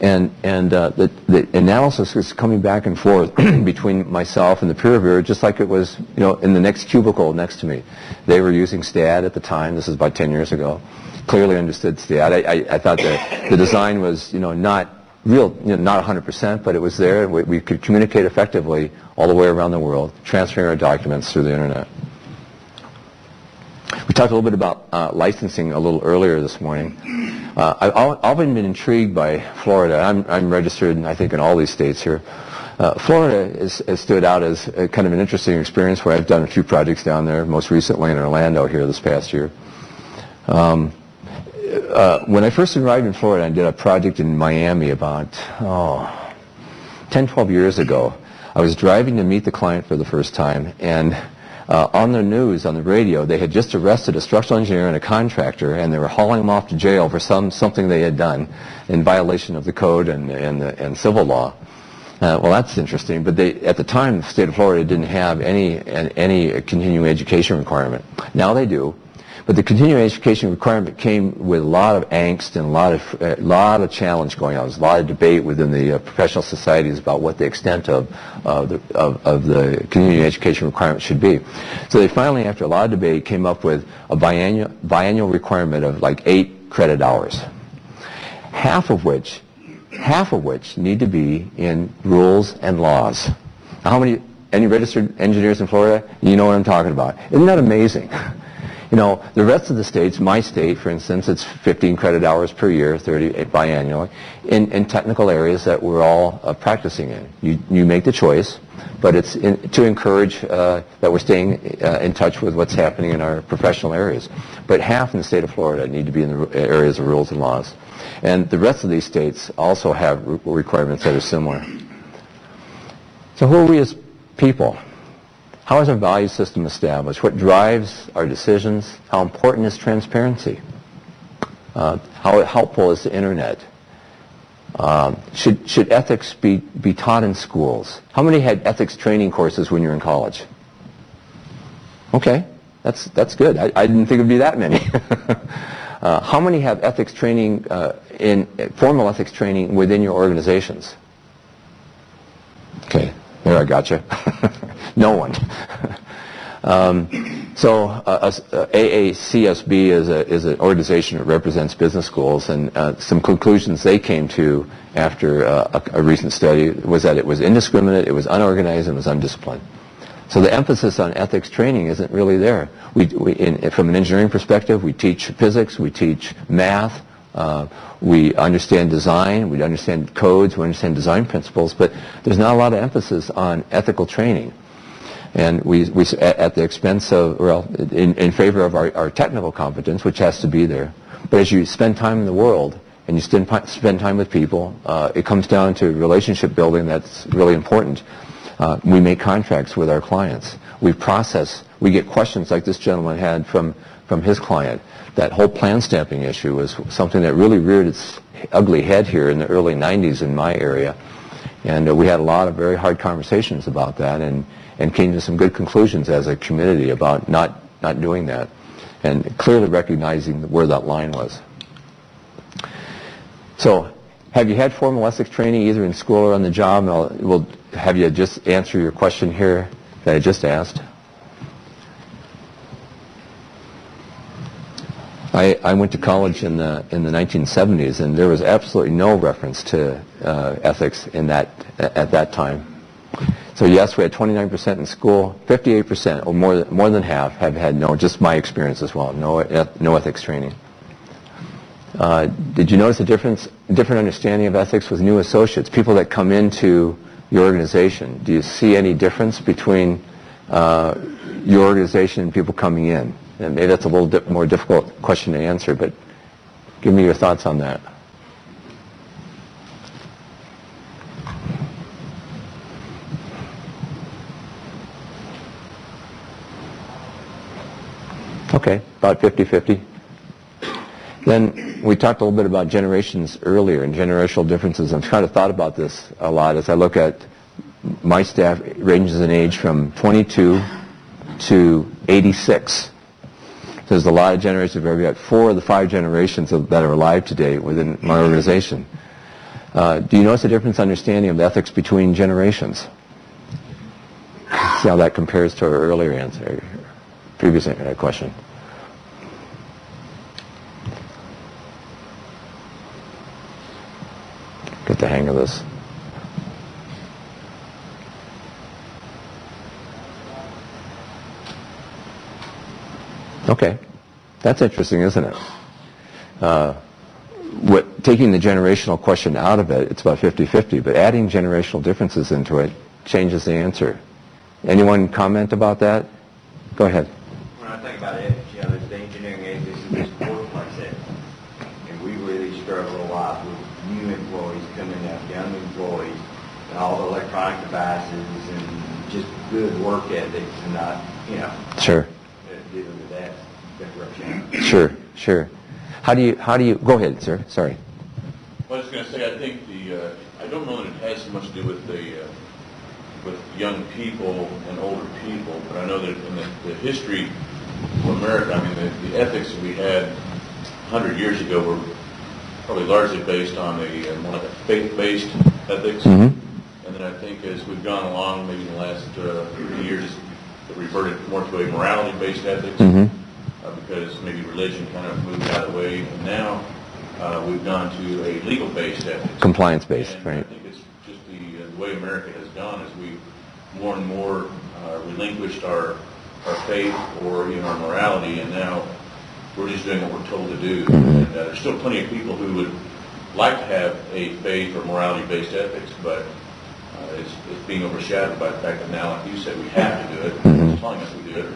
And, and uh, the, the analysis is coming back and forth between myself and the peer reviewer, just like it was, you know, in the next cubicle next to me. They were using STAAD at the time. This is about 10 years ago. Clearly understood STAAD. I, I, I thought the, the design was, you know, not real, you know, not 100%, but it was there. We, we could communicate effectively all the way around the world, transferring our documents through the internet. We talked a little bit about uh, licensing a little earlier this morning. Uh, I've often been intrigued by Florida. I'm, I'm registered, I think, in all these states here. Uh, Florida has, has stood out as a, kind of an interesting experience where I've done a few projects down there, most recently in Orlando here this past year. Um, uh, when I first arrived in Florida, I did a project in Miami about, oh, 10, 12 years ago. I was driving to meet the client for the first time, and uh, on the news, on the radio, they had just arrested a structural engineer and a contractor, and they were hauling him off to jail for some something they had done in violation of the code and and, and civil law. Uh, well, that's interesting, but they, at the time, the state of Florida didn't have any any continuing education requirement. Now they do. But the continuing education requirement came with a lot of angst and a lot of a lot of challenge going on. There's a lot of debate within the uh, professional societies about what the extent of uh, the of, of the continuing education requirement should be. So they finally, after a lot of debate, came up with a biannual biannual requirement of like eight credit hours, half of which half of which need to be in rules and laws. How many any registered engineers in Florida? You know what I'm talking about. Isn't that amazing? You know, the rest of the states, my state, for instance, it's 15 credit hours per year, 30 biannually, in, in technical areas that we're all uh, practicing in. You, you make the choice, but it's in, to encourage uh, that we're staying uh, in touch with what's happening in our professional areas. But half in the state of Florida need to be in the areas of rules and laws. And the rest of these states also have requirements that are similar. So who are we as people? How is our value system established? What drives our decisions? How important is transparency? Uh, how helpful is the internet? Um, should, should ethics be, be taught in schools? How many had ethics training courses when you were in college? Okay, that's, that's good. I, I didn't think it would be that many. uh, how many have ethics training, uh, in formal ethics training within your organizations? Okay, there I got you. no one. um, so uh, uh, AACSB is, a, is an organization that represents business schools, and uh, some conclusions they came to after uh, a, a recent study was that it was indiscriminate, it was unorganized, and it was undisciplined. So the emphasis on ethics training isn't really there. We, we in, from an engineering perspective, we teach physics, we teach math, uh, we understand design, we understand codes, we understand design principles, but there's not a lot of emphasis on ethical training. And we, we at, the expense of, well, in, in favor of our, our technical competence, which has to be there. But as you spend time in the world, and you spend, spend time with people, uh, it comes down to relationship building that's really important. Uh, we make contracts with our clients. We process, we get questions like this gentleman had from, from his client. That whole plan stamping issue was something that really reared its ugly head here in the early 90s in my area. And uh, we had a lot of very hard conversations about that and, and came to some good conclusions as a community about not, not doing that and clearly recognizing where that line was. So have you had formal ethics training either in school or on the job? I'll, we'll have you just answer your question here that I just asked. I, I went to college in the in the 1970s, and there was absolutely no reference to uh, ethics in that at that time. So yes, we had 29% in school, 58%, or more more than half, have had no. Just my experience as well, no no ethics training. Uh, did you notice a difference, different understanding of ethics with new associates, people that come into your organization? Do you see any difference between uh, your organization and people coming in? And maybe that's a little di more difficult question to answer, but give me your thoughts on that. Okay, about 50-50. Then we talked a little bit about generations earlier and generational differences. I've kind of thought about this a lot as I look at my staff ranges in age from 22 to 86. There's a lot of generations. We've got four of the five generations of, that are alive today within my organization. Uh, do you notice a difference in understanding of ethics between generations? See how that compares to our earlier answer, previous question. get the hang of this. Okay. That's interesting, isn't it? Uh, what, taking the generational question out of it, it's about 50-50, but adding generational differences into it changes the answer. Anyone comment about that? Go ahead. When I think about it, you know, there's the engineering age, there's the workplace ethic. And we really struggle a lot with new employees coming up, young employees, and all the electronic devices and just good work ethics and not, you know. Sure. Dealing with that, Sure, sure. How do you, how do you, go ahead, sir, sorry. Well, I was going to say, I think the, uh, I don't know that it has so much to do with the, uh, with young people and older people, but I know that in the, the history of America, I mean, the, the ethics that we had 100 years ago were probably largely based on a, uh, more like a faith-based ethics. Mm-hmm. And then I think as we've gone along, maybe in the last uh, few years, it reverted more to a morality-based ethics. Mm-hmm. Uh, because maybe religion kind of moved out of the way, and now uh, we've gone to a legal-based ethics. Compliance-based, right. I think it's just the, uh, the way America has gone as we more and more uh, relinquished our, our faith or even our morality, and now we're just doing what we're told to do. And uh, there's still plenty of people who would like to have a faith or morality-based ethics, but uh, it's, it's being overshadowed by the fact that now, like you said, we have to do it. It's telling us we do it,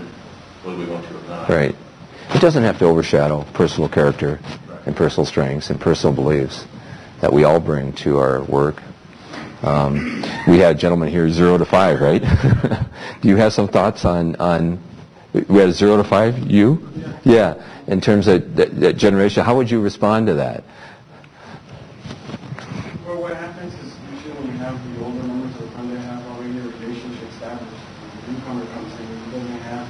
whether we want to or not. Right. It doesn't have to overshadow personal character and personal strengths and personal beliefs that we all bring to our work. Um, we had a gentleman here, zero to five, right? Do you have some thoughts on, on we had a zero to five? You? Yeah. In terms of that, that generation, how would you respond to that? Well, what happens is usually when you have the older members of the time, they have already a relationship established. The newcomer comes in, he doesn't have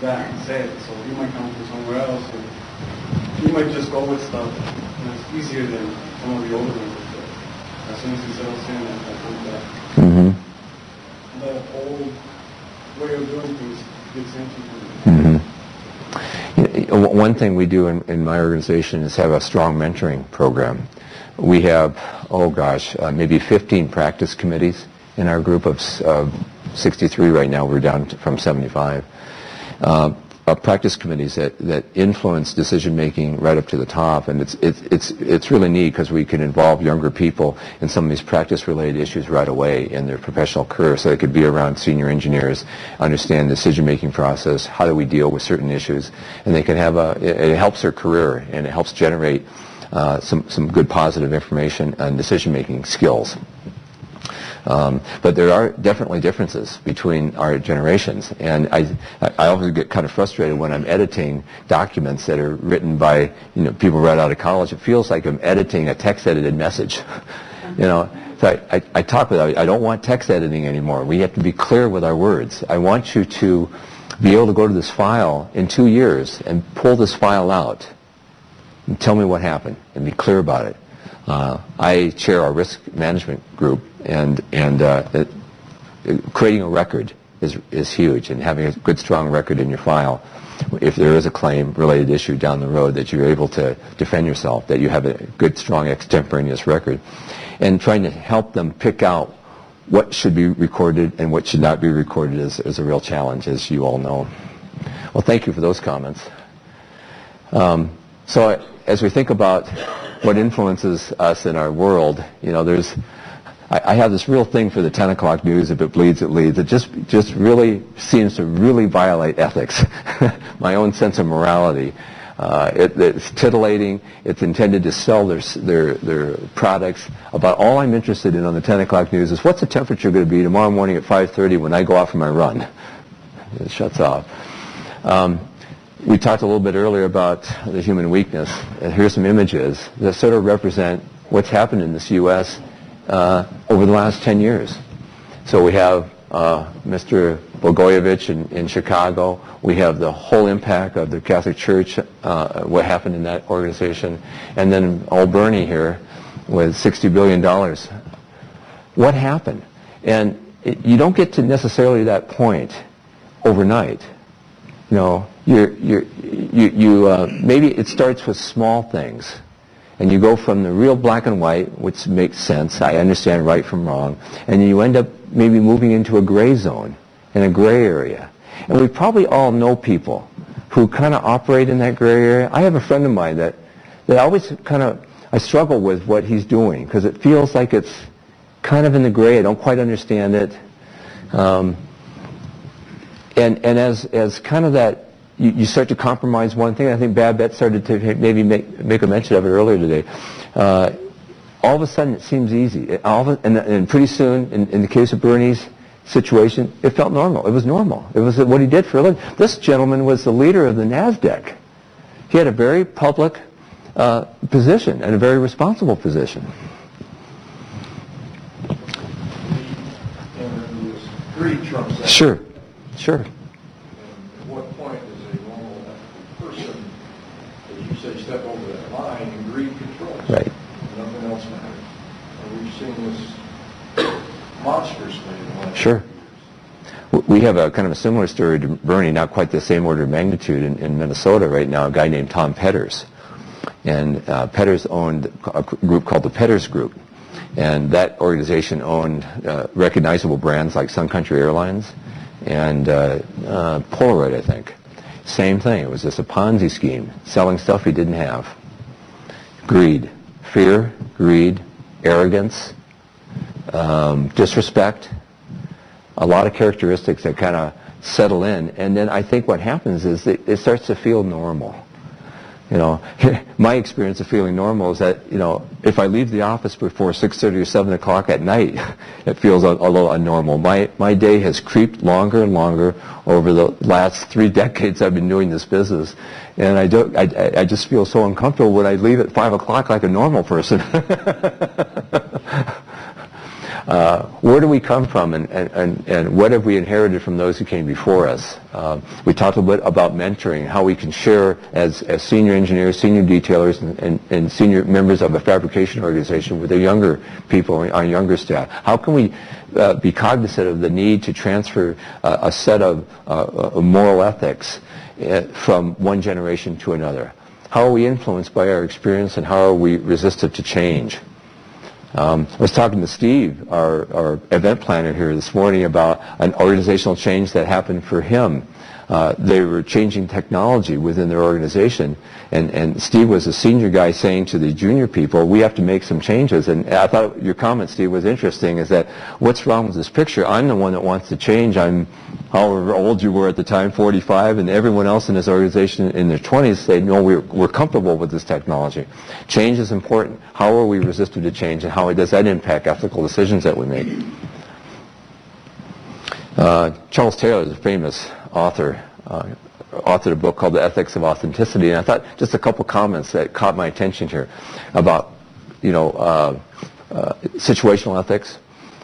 that set, so he might come from somewhere else, and he might just go with stuff, and it's easier than some of the older members. As soon as he settles in, I think that Mm-hmm. the old way of doing things gets into Mm-hmm. You One thing we do in, in my organization is have a strong mentoring program. We have, oh gosh, uh, maybe 15 practice committees in our group of uh, 63 right now. We're down to, from 75. Uh, uh, practice committees that, that influence decision making right up to the top, and it's it's it's it's really neat because we can involve younger people in some of these practice related issues right away in their professional career. So they could be around senior engineers, understand the decision making process, how do we deal with certain issues, and they can have a it, it helps their career and it helps generate uh, some some good positive information and decision making skills. Um, but there are definitely differences between our generations. And I, I often get kind of frustrated when I'm editing documents that are written by you know, people right out of college. It feels like I'm editing a text-edited message. you know, so I, I, I talk with, I don't want text editing anymore. We have to be clear with our words. I want you to be able to go to this file in two years and pull this file out and tell me what happened and be clear about it. Uh, I chair our risk management group, and and uh, it, creating a record is is huge, and having a good strong record in your file. If there is a claim-related issue down the road, that you're able to defend yourself, that you have a good, strong extemporaneous record, and trying to help them pick out what should be recorded and what should not be recorded is, is a real challenge, as you all know. Well, thank you for those comments. Um, so as we think about what influences us in our world, you know, there's, I, I, have this real thing for the 10 o'clock news, if it bleeds, it leads. It just, just really seems to really violate ethics, my own sense of morality. Uh, it, it's titillating. It's intended to sell their, their, their products. About all I'm interested in on the 10 o'clock news is what's the temperature going to be tomorrow morning at 5.30 when I go off for my run? It shuts off. Um, we talked a little bit earlier about the human weakness. And here's some images that sort of represent what's happened in this U.S. Uh, over the last 10 years. So we have uh, Mr. Blagojevich in, in, Chicago. We have the whole impact of the Catholic Church, uh, what happened in that organization. And then old Bernie here with $60 billion. What happened? And it, you don't get to necessarily that point overnight. You know, you're, you're, you, you uh, maybe it starts with small things. And you go from the real black and white, which makes sense, I understand right from wrong, and you end up maybe moving into a gray zone, in a gray area. And we probably all know people who kind of operate in that gray area. I have a friend of mine that, that always kind of, I struggle with what he's doing because it feels like it's kind of in the gray. I don't quite understand it. Um, and, and as, as kind of that you, you, start to compromise one thing. I think Babette started to maybe make, make a mention of it earlier today. Uh, all of a sudden, it seems easy. All of, and, and pretty soon, in, in the case of Bernie's situation, it felt normal. It was normal. It was what he did for a living. This gentleman was the leader of the NASDAQ. He had a very public uh, position and a very responsible position. Sure, sure. step over that line and greed controls. Right. Nothing else matters. And we've seen this monstrously Sure. We have a kind of a similar story to Bernie, not quite the same order of magnitude in, in Minnesota right now, a guy named Tom Petters. And uh, Petters owned a group called the Petters Group. And that organization owned uh, recognizable brands like Sun Country Airlines and uh, uh Polaroid, I think. Same thing. It was just a Ponzi scheme, selling stuff he didn't have. Greed. Fear, greed, arrogance, um, disrespect, a lot of characteristics that kind of settle in. And then I think what happens is it, it starts to feel normal. You know, my experience of feeling normal is that, you know, if I leave the office before 6.30 or 7 o'clock at night, it feels a, a little unnormal. My, my day has creeped longer and longer over the last three decades I've been doing this business. And I, don't, I, I just feel so uncomfortable when I leave at 5 o'clock like a normal person. Uh, where do we come from and, and, and what have we inherited from those who came before us? Uh, we talked a bit about mentoring, how we can share as, as senior engineers, senior detailers, and, and, and senior members of a fabrication organization with the younger people, our younger staff. How can we uh, be cognizant of the need to transfer uh, a set of uh, moral ethics uh, from one generation to another? How are we influenced by our experience and how are we resistant to change? Um, I was talking to Steve, our, our event planner here this morning, about an organizational change that happened for him. Uh, they were changing technology within their organization, and, and Steve was a senior guy saying to the junior people, we have to make some changes. And I thought your comment, Steve, was interesting, is that what's wrong with this picture? I'm the one that wants to change. I'm however old you were at the time, 45, and everyone else in this organization in their 20s say, no, we're, we're comfortable with this technology. Change is important. How are we resistant to change, and how does that impact ethical decisions that we make? Uh, Charles Taylor is a famous author, uh, authored a book called The Ethics of Authenticity, and I thought just a couple comments that caught my attention here about, you know, uh, uh, situational ethics.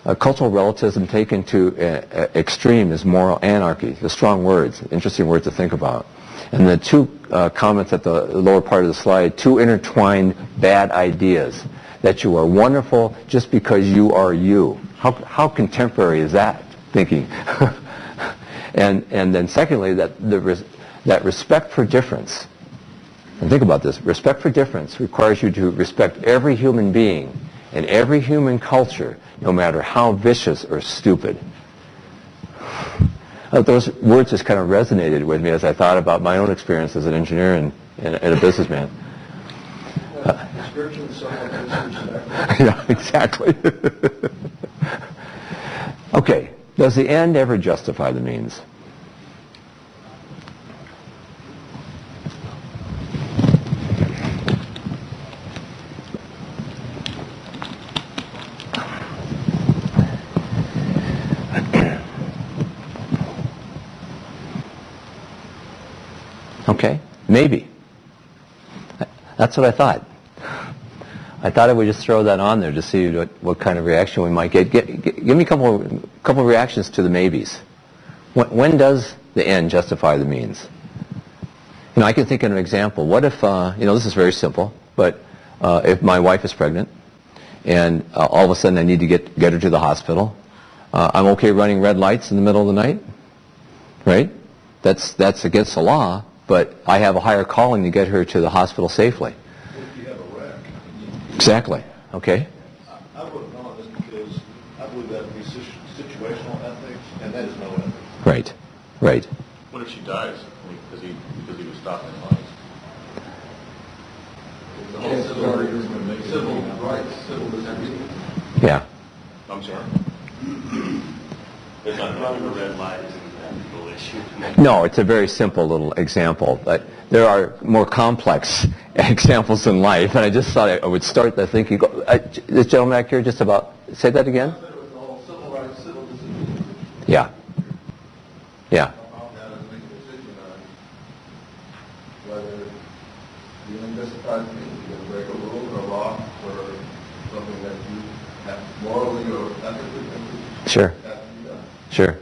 Uh, cultural relativism taken to uh, extreme is moral anarchy. The strong words, interesting words to think about. And the two uh, comments at the lower part of the slide, two intertwined bad ideas, that you are wonderful just because you are you. How, how contemporary is that thinking? and, and then secondly, that, the, that respect for difference, and think about this, respect for difference requires you to respect every human being and every human culture, no matter how vicious or stupid. Those words just kind of resonated with me as I thought about my own experience as an engineer and, and, and a businessman. Description of someone disrespectful. yeah, exactly. okay, does the end ever justify the means? Okay, maybe. That's what I thought. I thought I would just throw that on there to see what, what kind of reaction we might get. Get- get- Give me a couple, couple reactions to the maybes. When, when does the end justify the means? You know, I can think of an example. What if, uh, you know, this is very simple, but uh, if my wife is pregnant and uh, all of a sudden I need to get, get her to the hospital, uh, I'm okay running red lights in the middle of the night, right? That's, that's against the law, but I have a higher calling to get her to the hospital safely. If you have a wreck, Exactly. Okay. I vote no on this because I believe that to be situational ethics, and that is no ethics. Right. Right. What if she dies because he, because he was stopping lights? The whole civil, civil rights, civil disobedience. Yeah. I'm sorry? It's not running a red light is issue. No, it's a very simple little example, but there are more complex examples in life, and I just thought I would start the thinking. uh, This gentleman back here, just about, say that again? Yeah. Yeah. Sure. Sure.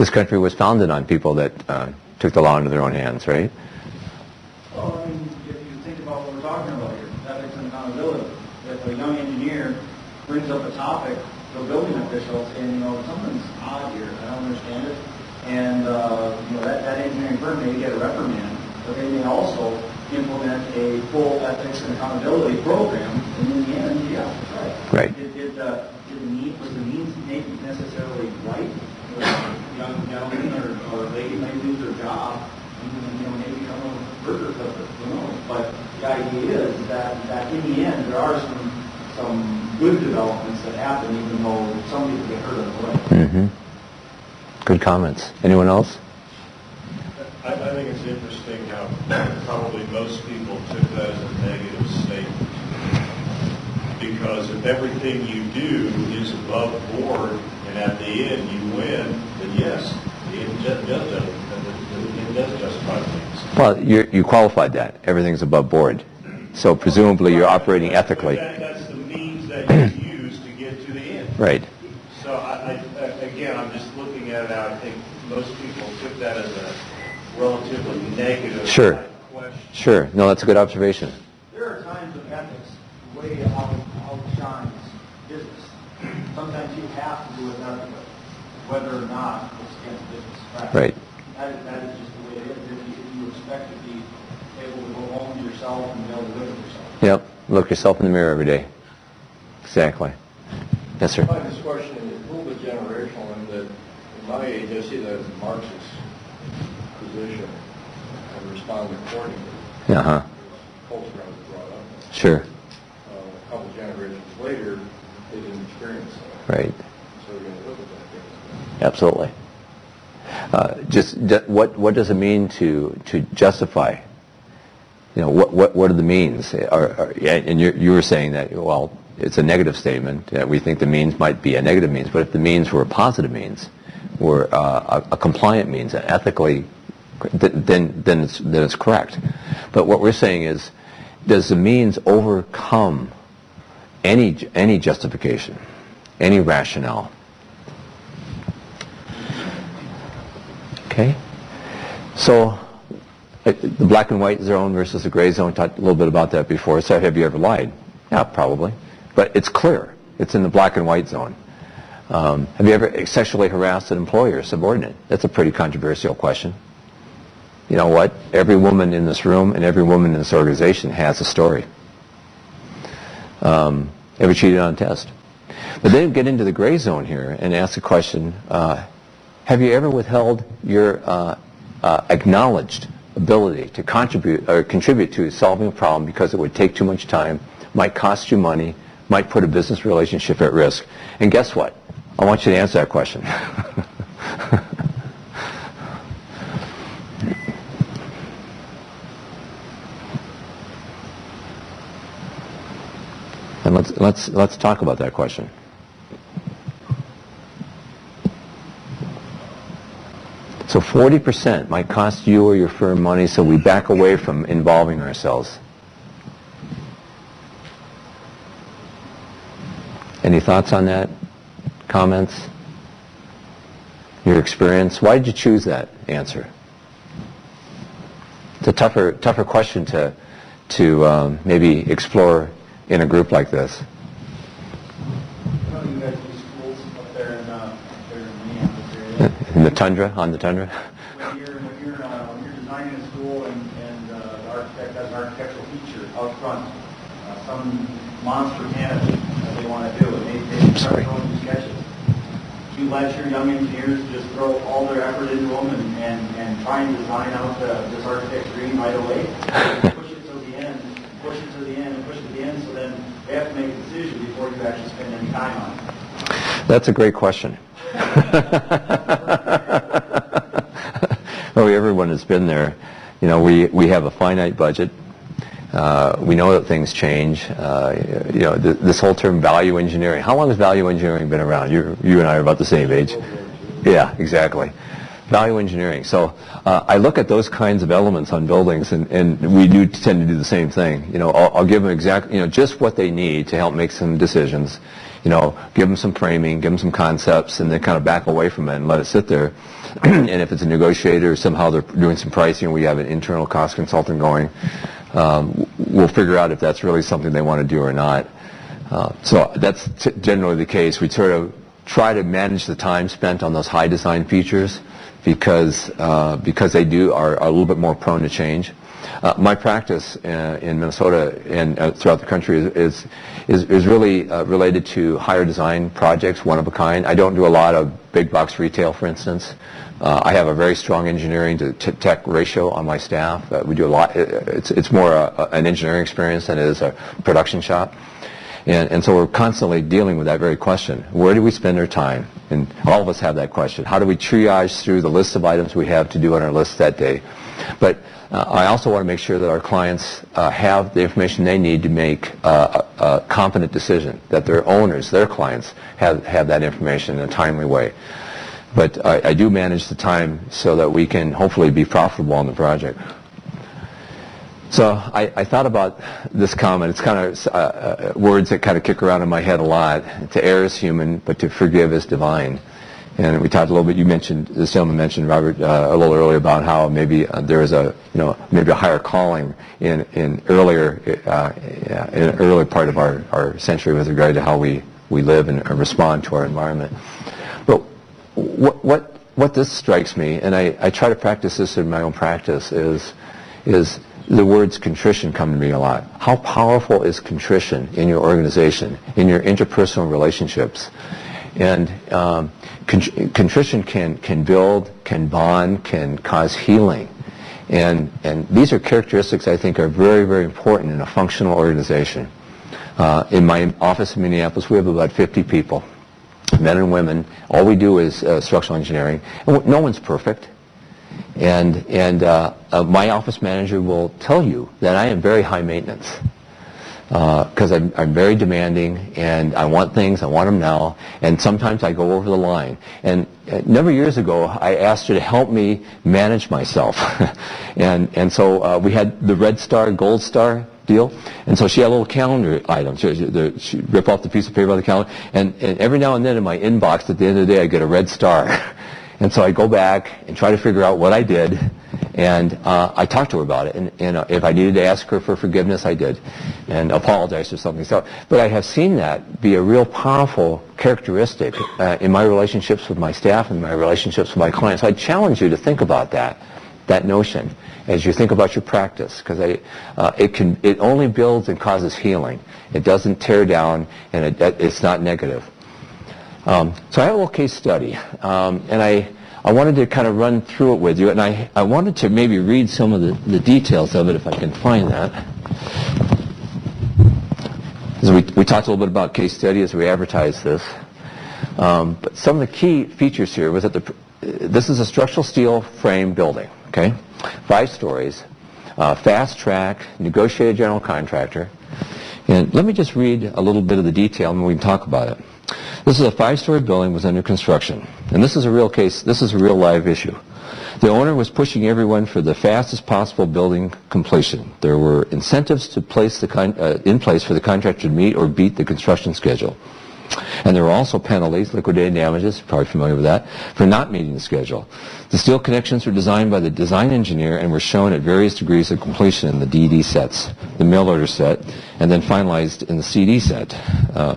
This country was founded on people that uh, took the law into their own hands, right? Well, I mean, if you think about what we're talking about here, ethics and accountability. If a young engineer brings up a topic to a building official saying, you know, something's odd here, I don't understand it, and, uh, you know, that, that engineering firm may get a reprimand, but they may also implement a full ethics and accountability program, and in the end, yeah, right. Right. Did, did, uh, did the need, was the means necessarily right? Was a Young gentleman or, or lady may lose their job, and, you know, maybe become a burger flipper, who knows? But the idea is that, that in the end, there are some, some good developments that happen, even though some people get hurt on the way. Mm-hmm. Good comments. Anyone else? I, I think it's interesting how probably most people took that as a negative statement. Because if everything you do is above board and at the end you win, then yes, the does, the the does justify the. Well, you you qualified that. Everything's above board. So presumably you're operating ethically. That, that's the means that you use to get to the end. Right. So I, I, again, I'm just looking at it, I think most people took that as a relatively negative Sure. question. Sure. No, that's a good observation. There are times when ethics way out, outshines business. Sometimes you have to do it ethically, whether or not it's against business practice. Right. That is, that is just the way it is. If you, expect to be able to go home to yourself and be able to live with yourself. Yep. Look yourself in the mirror every day. exactly. Yes, sir. My this question is a little bit generational in that, in my age, I see that as a Marxist position and respond accordingly. Uh-huh, Culture I was brought up sure, Uh, A couple generations later, they didn't experience that. right, So we're going to look at that absolutely. Uh, Just, what, what does it mean to, to justify? You know, what, what, what are the means? Are- are- And you, you were saying that, well, it's a negative statement, that we think the means might be a negative means, but if the means were a positive means, were uh, a a compliant means, an ethically, th- then, then it's, then it's correct. But what we're saying is, does the means overcome any, any justification, any rationale? Okay? So, uh, the black and white zone versus the gray zone, talked a little bit about that before. So have you ever lied? Yeah, probably. But it's clear. It's in the black and white zone. Um, have you ever sexually harassed an employer or subordinate? That's a pretty controversial question. You know what? Every woman in this room and every woman in this organization has a story. Um, ever cheated on a test? But then get into the gray zone here and ask the question, uh, have you ever withheld your uh, uh, acknowledged ability to contribute or contribute to solving a problem because it would take too much time, might cost you money, might put a business relationship at risk? And guess what? I want you to answer that question. and let's let's let's talk about that question. So 40% might cost you or your firm money, so we back away from involving ourselves. Any thoughts on that? Comments? Your experience? Why did you choose that answer? It's a tougher, tougher question to, to um, maybe explore in a group like this. You know, you guys do schools up there in, uh, up there in Minneapolis area. In the tundra, on the tundra? When you're, when you're, uh, when you're designing a school and, and uh, the architect has an architectural feature out front, uh, some monster canopy that they want to do, and they, they start going through sketches. You let your young engineers just throw all their effort into them and, and, and try and design out the, this architect's dream right away. Push it to the end, push it to the end, and push it to the end, so then they have to make a decision before you actually spend any time on it. That's a great question. oh, everyone has been there. You know, we, we have a finite budget. Uh, we know that things change. Uh, you know, th- this whole term value engineering. How long has value engineering been around? You, you and I are about the same age. Yeah, exactly. Value engineering. So uh, I look at those kinds of elements on buildings, and, and we do tend to do the same thing. You know, I'll, I'll give them exact, you know, just what they need to help make some decisions. You know, give them some framing, give them some concepts, and then kind of back away from it and let it sit there. and if it's a negotiator, somehow they're doing some pricing, we have an internal cost consultant going. Um, we'll figure out if that's really something they want to do or not. Uh, so that's generally the case. We sort of try to manage the time spent on those high design features because uh, because they do are, are a little bit more prone to change. Uh, my practice uh, in Minnesota and uh, throughout the country is is, is, really uh, related to higher design projects, one of a kind. I don't do a lot of big box retail, for instance. Uh, I have a very strong engineering to tech ratio on my staff. Uh, we do a lot. It's it's more a- an engineering experience than it is a production shop. And, and so we're constantly dealing with that very question. Where do we spend our time? And all of us have that question. How do we triage through the list of items we have to do on our list that day? But uh, I also want to make sure that our clients uh, have the information they need to make uh, a, a competent decision, that their owners, their clients, have, have that information in a timely way. But I, I do manage the time so that we can hopefully be profitable on the project. So I, I thought about this comment. It's kind of uh, uh, words that kind of kick around in my head a lot. To err is human, but to forgive is divine. And we talked a little bit. You mentioned this gentleman mentioned Robert uh, a little earlier about how maybe uh, there is a you know maybe a higher calling in in earlier uh, in earlier part of our, our century with regard to how we we live and respond to our environment. But what what what this strikes me, and I, I try to practice this in my own practice, is is the words contrition come to me a lot. How powerful is contrition in your organization, in your interpersonal relationships? And um, con- contrition can, can build, can bond, can cause healing. And, and these are characteristics I think are very, very important in a functional organization. Uh, in my office in Minneapolis, we have about 50 people, men and women. All we do is uh, structural engineering. And no one's perfect. And, and uh, uh, my office manager will tell you that I am very high maintenance because uh, I'm, I'm very demanding and I want things, I want them now, and sometimes I go over the line. And a number of years ago, I asked her to help me manage myself. and, and so uh, we had the red star, gold star deal. And so she had a little calendar item. She, she, she rip off the piece of paper on the calendar. And, and every now and then in my inbox at the end of the day, I get a red star. And so I go back and try to figure out what I did, and uh, I talked to her about it. And, and uh, if I needed to ask her for forgiveness, I did, and apologize for something. So, but I have seen that be a real powerful characteristic uh, in my relationships with my staff and my relationships with my clients. So I challenge you to think about that, that notion, as you think about your practice, because uh, it can it only builds and causes healing. It doesn't tear down, and it, it's not negative. Um, so I have a little case study, um, and I, I wanted to kind of run through it with you, and I, I wanted to maybe read some of the, the details of it if I can find that. So we, we talked a little bit about case study as we advertised this. Um, but some of the key features here was that the, this is a structural steel frame building, okay? Five stories, uh, fast track, negotiated general contractor. And let me just read a little bit of the detail and we can talk about it. This is a five-story building was under construction. And this is a real case, this is a real live issue. The owner was pushing everyone for the fastest possible building completion. There were incentives to place the uh, in place for the contractor to meet or beat the construction schedule. And there were also penalties, liquidated damages, probably familiar with that, for not meeting the schedule. The steel connections were designed by the design engineer and were shown at various degrees of completion in the DD sets, the mill order set, and then finalized in the CD set. Uh,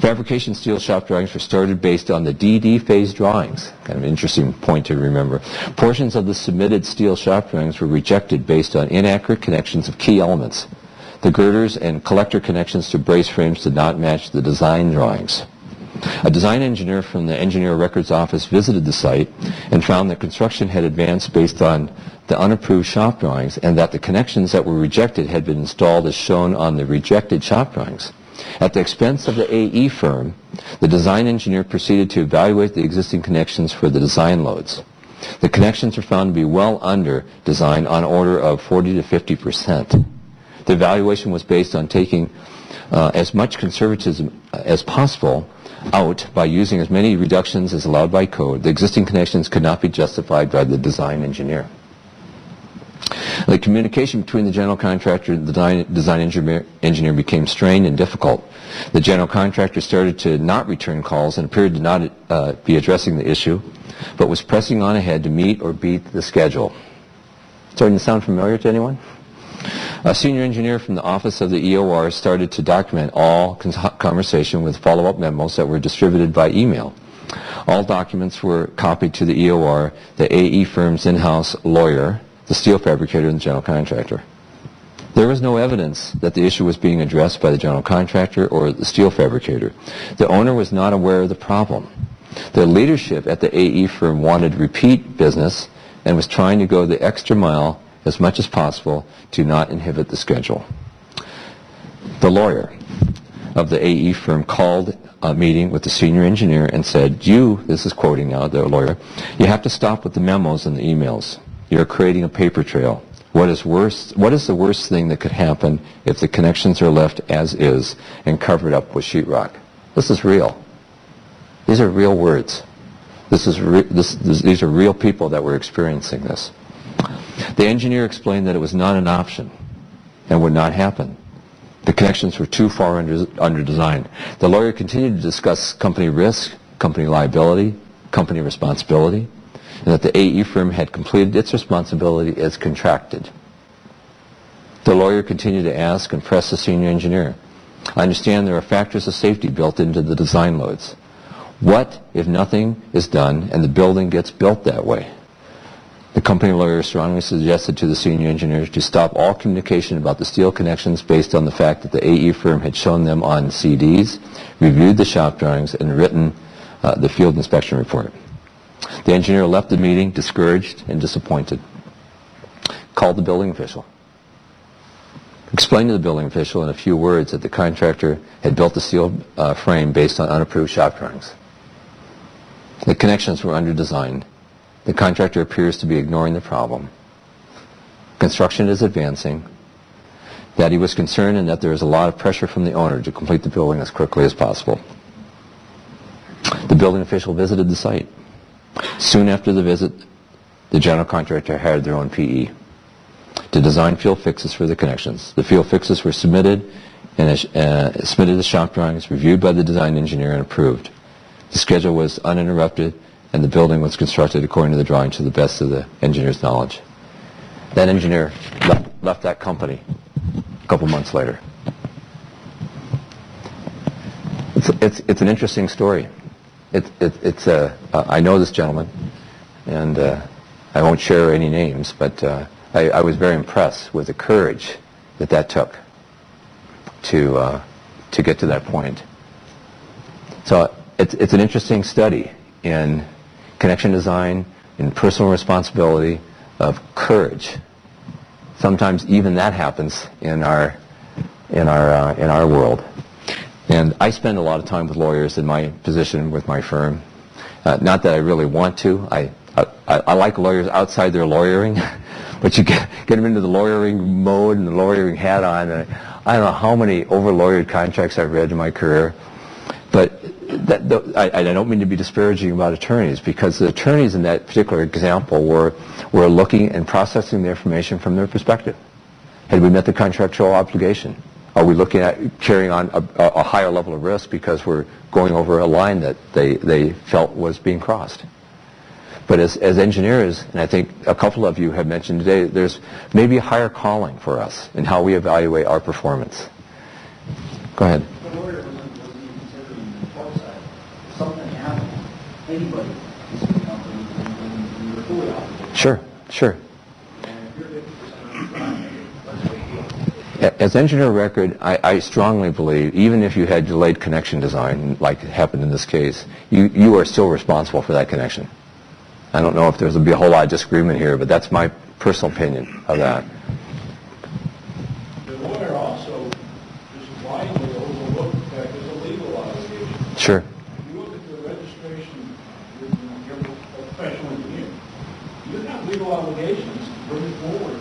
fabrication steel shop drawings were started based on the DD phase drawings. Kind of an interesting point to remember. Portions of the submitted steel shop drawings were rejected based on inaccurate connections of key elements. The girders and collector connections to brace frames did not match the design drawings. A design engineer from the Engineer Records Office visited the site and found that construction had advanced based on the unapproved shop drawings and that the connections that were rejected had been installed as shown on the rejected shop drawings. At the expense of the AE firm, the design engineer proceeded to evaluate the existing connections for the design loads. The connections were found to be well under design on order of 40 to 50 percent. The evaluation was based on taking uh, as much conservatism as possible out by using as many reductions as allowed by code. The existing connections could not be justified by the design engineer. The communication between the general contractor and the design, design engineer, engineer, became strained and difficult. The general contractor started to not return calls and appeared to not uh, be addressing the issue, but was pressing on ahead to meet or beat the schedule. Starting to sound familiar to anyone? A senior engineer from the office of the EOR started to document all conversation with follow-up memos that were distributed by email. All documents were copied to the EOR, the AE firm's in-house lawyer, the steel fabricator, and the general contractor. There was no evidence that the issue was being addressed by the general contractor or the steel fabricator. The owner was not aware of the problem. The leadership at the AE firm wanted repeat business and was trying to go the extra mile as much as possible to not inhibit the schedule. The lawyer of the AE firm called a meeting with the senior engineer and said, you, this is quoting now the lawyer, you have to stop with the memos and the emails. You're creating a paper trail. What is worse, what is the worst thing that could happen if the connections are left as is and covered up with sheetrock? This is real. These are real words. This is this, this, these are real people that were experiencing this. The engineer explained that it was not an option and would not happen. The connections were too far under, under design. The lawyer continued to discuss company risk, company liability, company responsibility, and that the AE firm had completed its responsibility as contracted. The lawyer continued to ask and press the senior engineer. I understand there are factors of safety built into the design loads. What if nothing is done and the building gets built that way? The company lawyer strongly suggested to the senior engineers to stop all communication about the steel connections based on the fact that the AE firm had shown them on CDs, reviewed the shop drawings, and written uh, the field inspection report. The engineer left the meeting discouraged and disappointed. Called the building official. Explained to the building official in a few words that the contractor had built the steel uh, frame based on unapproved shop drawings. The connections were under-designed. The contractor appears to be ignoring the problem. Construction is advancing. That he was concerned and that there is a lot of pressure from the owner to complete the building as quickly as possible. The building official visited the site. Soon after the visit, the general contractor hired their own PE to design field fixes for the connections. The field fixes were submitted and uh, submitted as shop drawings, reviewed by the design engineer and approved. The schedule was uninterrupted and the building was constructed according to the drawing to the best of the engineer's knowledge. That engineer left, left that company a couple months later. It's, it's, it's an interesting story. It, it, it's a, uh, I know this gentleman, and uh, I won't share any names, but uh, I, I, was very impressed with the courage that that took to, uh, to get to that point. So it's, it's an interesting study in connection design, in personal responsibility, of courage. Sometimes even that happens in our, in our, uh, in our world. And I spend a lot of time with lawyers in my position with my firm. Uh, not that I really want to. I, I, I like lawyers outside their lawyering, but you get, get them into the lawyering mode and the lawyering hat on. And I don't know how many over-lawyered contracts I've read in my career. That, the, I, I, don't mean to be disparaging about attorneys because the attorneys in that particular example were, were looking and processing the information from their perspective. Had we met the contractual obligation? Are we looking at carrying on a, a, higher level of risk because we're going over a line that they, they felt was being crossed? But as, as engineers, and I think a couple of you have mentioned today, there's maybe a higher calling for us in how we evaluate our performance. Go ahead. The lawyer wasn't, wasn't even considering the court side. If something happened, anybody is the company, and you're fully obligated. Sure, sure. And if you're 50% of the time, let's wait as engineer record, I, I, strongly believe, even if you had delayed connection design, like happened in this case, you, you are still responsible for that connection. I don't know if there's going to be a whole lot of disagreement here, but that's my personal opinion of that. The lawyer also just blindly overlooked the fact there's a legal obligation. Sure. If you look at the registration, you're a professional engineer, you have legal obligations to bring forward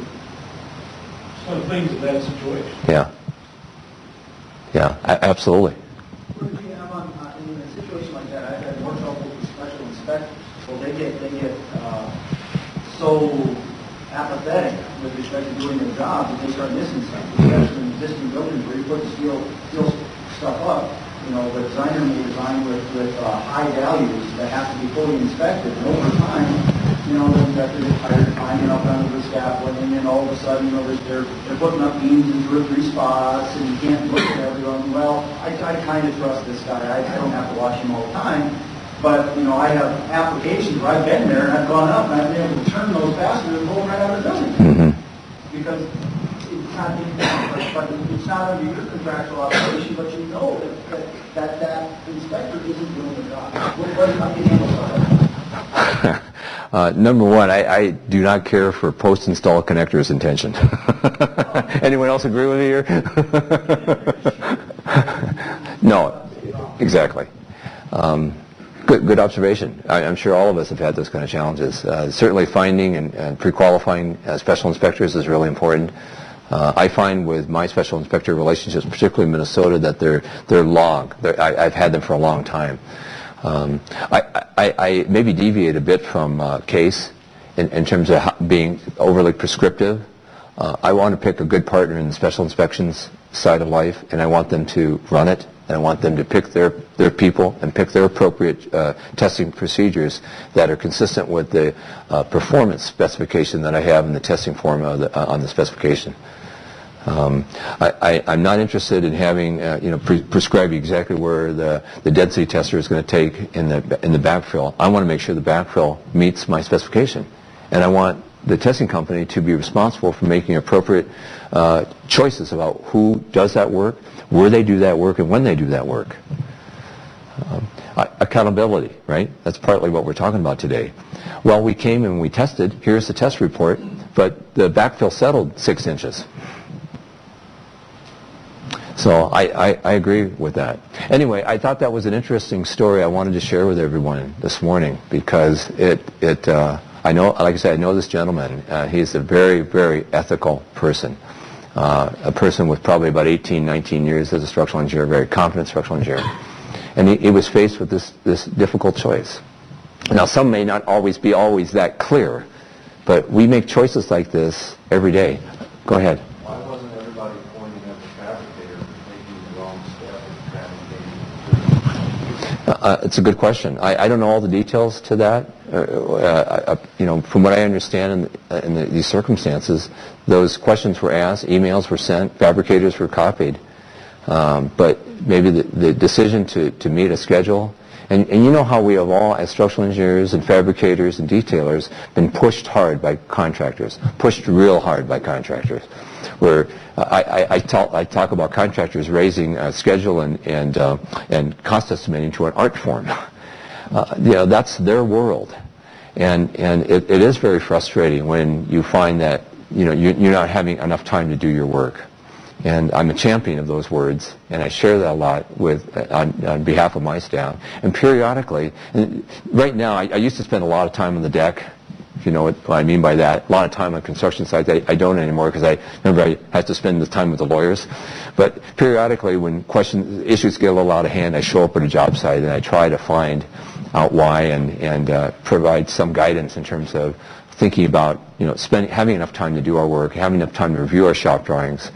some things in that situation. Yeah. Yeah, a- absolutely. What do you have on, uh, in a situation like that, I've had more trouble with special inspectors. Well, they get, they get, uh, so apathetic with respect to doing their job that they start missing stuff. Especially in existing buildings where you put the steel, steel stuff up. You know, the designer may design with, with, uh, high values that have to be fully inspected. And over time, you know, the get tired climbing up under the scaffolding and all of a sudden, you know, they're, they're putting up beams in two or three spots and you can't look at everyone. Well, I, I kind of trust this guy. I, I don't have to watch him all the time. But, you know, I have applications where I've been there and I've gone up and I've been able to turn those faster and pull them right out of the building. Mm-hmm. Because it's not, being but it's not under your contractual obligation, but you know that, that, that, that inspector isn't doing the job. What, what, how do you handle that? Uh, number one, I, I do not care for post-install connectors in tension. Anyone else agree with me here? no, exactly. Um, good, good observation. I, am sure all of us have had those kind of challenges. Uh, certainly finding and, and pre-qualifying uh, special inspectors is really important. Uh, I find with my special inspector relationships, particularly in Minnesota, that they're, they're long. They're, I, I've had them for a long time. Um, I, I, I, maybe deviate a bit from uh, case in, in, terms of being overly prescriptive. Uh, I want to pick a good partner in the special inspections side of life, and I want them to run it, and I want them to pick their, their people and pick their appropriate uh, testing procedures that are consistent with the uh, performance specification that I have in the testing form the, uh, on the specification. Um, I, am not interested in having, uh, you know, pre- prescribe exactly where the, the density tester is going to take in the, in the backfill. I want to make sure the backfill meets my specification. And I want the testing company to be responsible for making appropriate uh, choices about who does that work, where they do that work, and when they do that work. Um, accountability, right? That's partly what we're talking about today. Well, we came and we tested. Here's the test report, but the backfill settled six inches. So I, I, I, agree with that. Anyway, I thought that was an interesting story I wanted to share with everyone this morning because it, it uh, I know, like I said, I know this gentleman. Uh, he's a very, very ethical person. Uh, a person with probably about 18, 19 years as a structural engineer, very confident structural engineer. And he, he was faced with this, this difficult choice. Now, some may not always be always that clear, but we make choices like this every day. Go ahead. Why wasn't everybody pointing at the fabricator for taking the wrong step uh, uh, it's a good question. I, I, don't know all the details to that. Uh, uh, you know, from what I understand in, the, in the, these circumstances, those questions were asked, emails were sent, fabricators were copied. Um, but maybe the, the decision to, to meet a schedule and, and you know how we have all, as structural engineers and fabricators and detailers, been pushed hard by contractors, pushed real hard by contractors. Where uh, I, I, I, talk, I talk about contractors raising uh, schedule and, and, uh, and cost estimating to an art form. You know, that's their world. And, and it, it is very frustrating when you find that you know, you, you're not having enough time to do your work. And I'm a champion of those words, and I share that a lot with, on, on behalf of my staff. And periodically, and right now, I, I, used to spend a lot of time on the deck, if you know what, what I mean by that. A lot of time on construction sites. I, I don't anymore because I remember I had to spend the time with the lawyers. But periodically, when questions, issues get a little out of hand, I show up at a job site and I try to find out why and, and uh, provide some guidance in terms of thinking about you know spending having enough time to do our work, having enough time to review our shop drawings,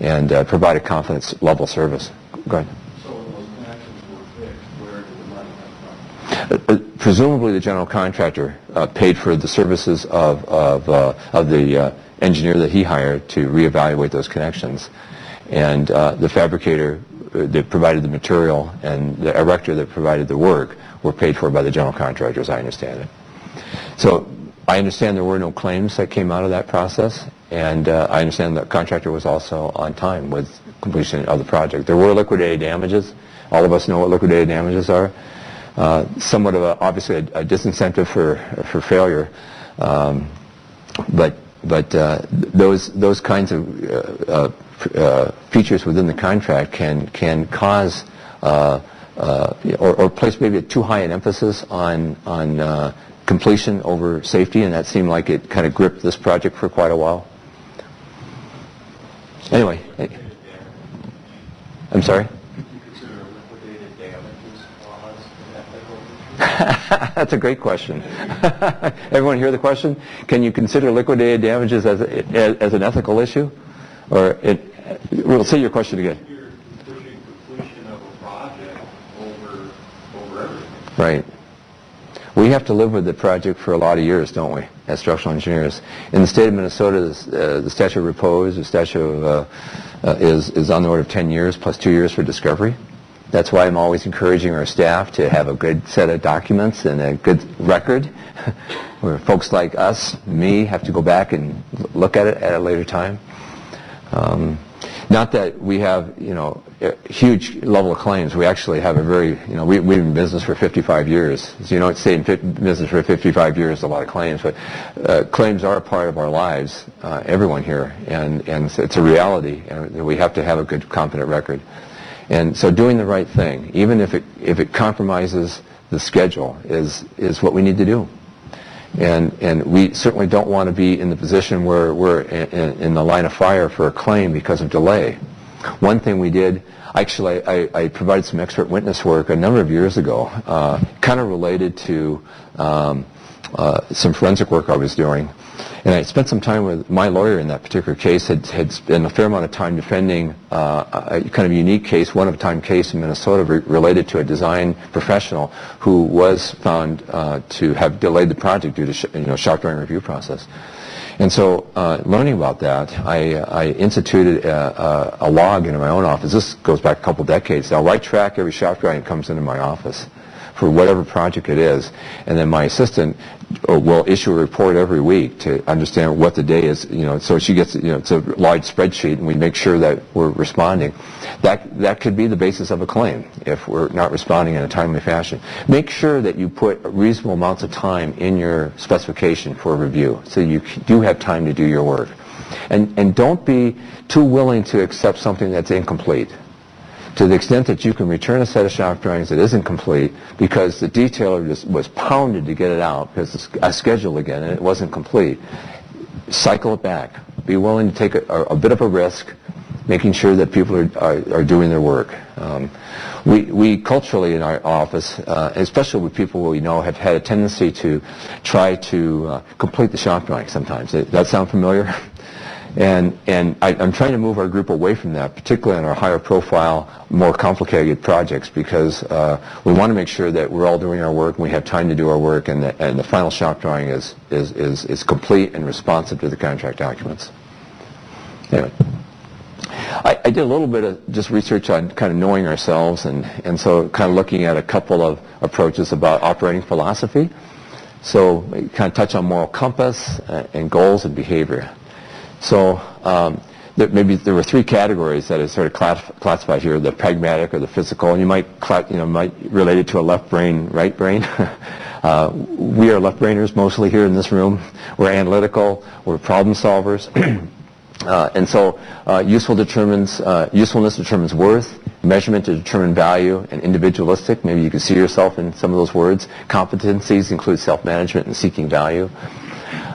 and uh, provide a confidence level service. Go ahead. So when those connections were fixed, where did the money come from? Uh, uh, presumably the general contractor uh, paid for the services of of, uh, of the uh, engineer that he hired to reevaluate those connections, and the fabricator that provided the material and the erector that provided the work were paid for by the general contractor, as I understand it. So I understand there were no claims that came out of that process, and uh, I understand the contractor was also on time with completion of the project. There were liquidated damages. All of us know what liquidated damages are. Uh, somewhat of a, obviously a, a, disincentive for for failure, um, but but uh, those those kinds of uh, uh, features within the contract can can cause or, or place maybe too high an emphasis on on completion over safety, and that seemed like it kind of gripped this project for quite a while. Anyway, I'm sorry? That's a great question. Everyone hear the question? Can you consider liquidated damages as, a, as, as an ethical issue? Or it, we'll say your question again. Right. We have to live with the project for a lot of years, don't we, as structural engineers? In the state of Minnesota, uh, the statute of repose, the statute of, uh, uh, is, is on the order of 10 years plus two years for discovery. That's why I'm always encouraging our staff to have a good set of documents and a good record where folks like us, me, have to go back and look at it at a later time. Um, not that we have, you know, huge level of claims. We actually have a very, you know, we, we've been in business for 55 years. So you know, stayed in business for 55 years, a lot of claims, but uh, claims are a part of our lives, uh, everyone here, and, and it's a reality, and we have to have a good, competent record. And so doing the right thing, even if it, if it compromises the schedule, is, is what we need to do. And, and we certainly don't want to be in the position where we're in, in the line of fire for a claim because of delay. One thing we did, actually, I, I provided some expert witness work a number of years ago, uh, kind of related to um, uh, some forensic work I was doing. And I spent some time with my lawyer in that particular case, had, had spent a fair amount of time defending uh, a kind of unique case, one-of-a-time case in Minnesota re related to a design professional who was found uh, to have delayed the project due to you know, drawing review process. And so uh, learning about that, I, I instituted a, a, a, log into my own office. This goes back a couple decades. I'll write track every drawing that comes into my office for whatever project it is, and then my assistant uh, will issue a report every week to understand what the day is, you know, so she gets, you know, it's a large spreadsheet, and we make sure that we're responding. That, that could be the basis of a claim if we're not responding in a timely fashion. Make sure that you put reasonable amounts of time in your specification for review, so you do have time to do your work. And, and don't be too willing to accept something that's incomplete. To the extent that you can return a set of shop drawings that isn't complete because the detailer just was pounded to get it out because a schedule again and it wasn't complete, cycle it back. Be willing to take a, a bit of a risk, making sure that people are, are, are doing their work. Um, we, we culturally in our office, uh, especially with people we know, have had a tendency to try to uh, complete the shop drawing sometimes. Does that sound familiar? And, and I, I'm trying to move our group away from that, particularly on our higher profile, more complicated projects, because uh, we want to make sure that we're all doing our work and we have time to do our work and the, and the final shop drawing is, is, is, is complete and responsive to the contract documents. Anyway. I, I did a little bit of just research on kind of knowing ourselves and, and so kind of looking at a couple of approaches about operating philosophy. So kind of touch on moral compass uh, and goals and behavior. So um, there, maybe there were three categories that is sort of class, classified here: the pragmatic or the physical, and you might you know might relate it to a left brain, right brain. uh, we are left brainers mostly here in this room. We're analytical. We're problem solvers. Uh, and so uh, useful determines, uh, usefulness determines worth, measurement to determine value, and individualistic, maybe you can see yourself in some of those words. Competencies include self-management and seeking value.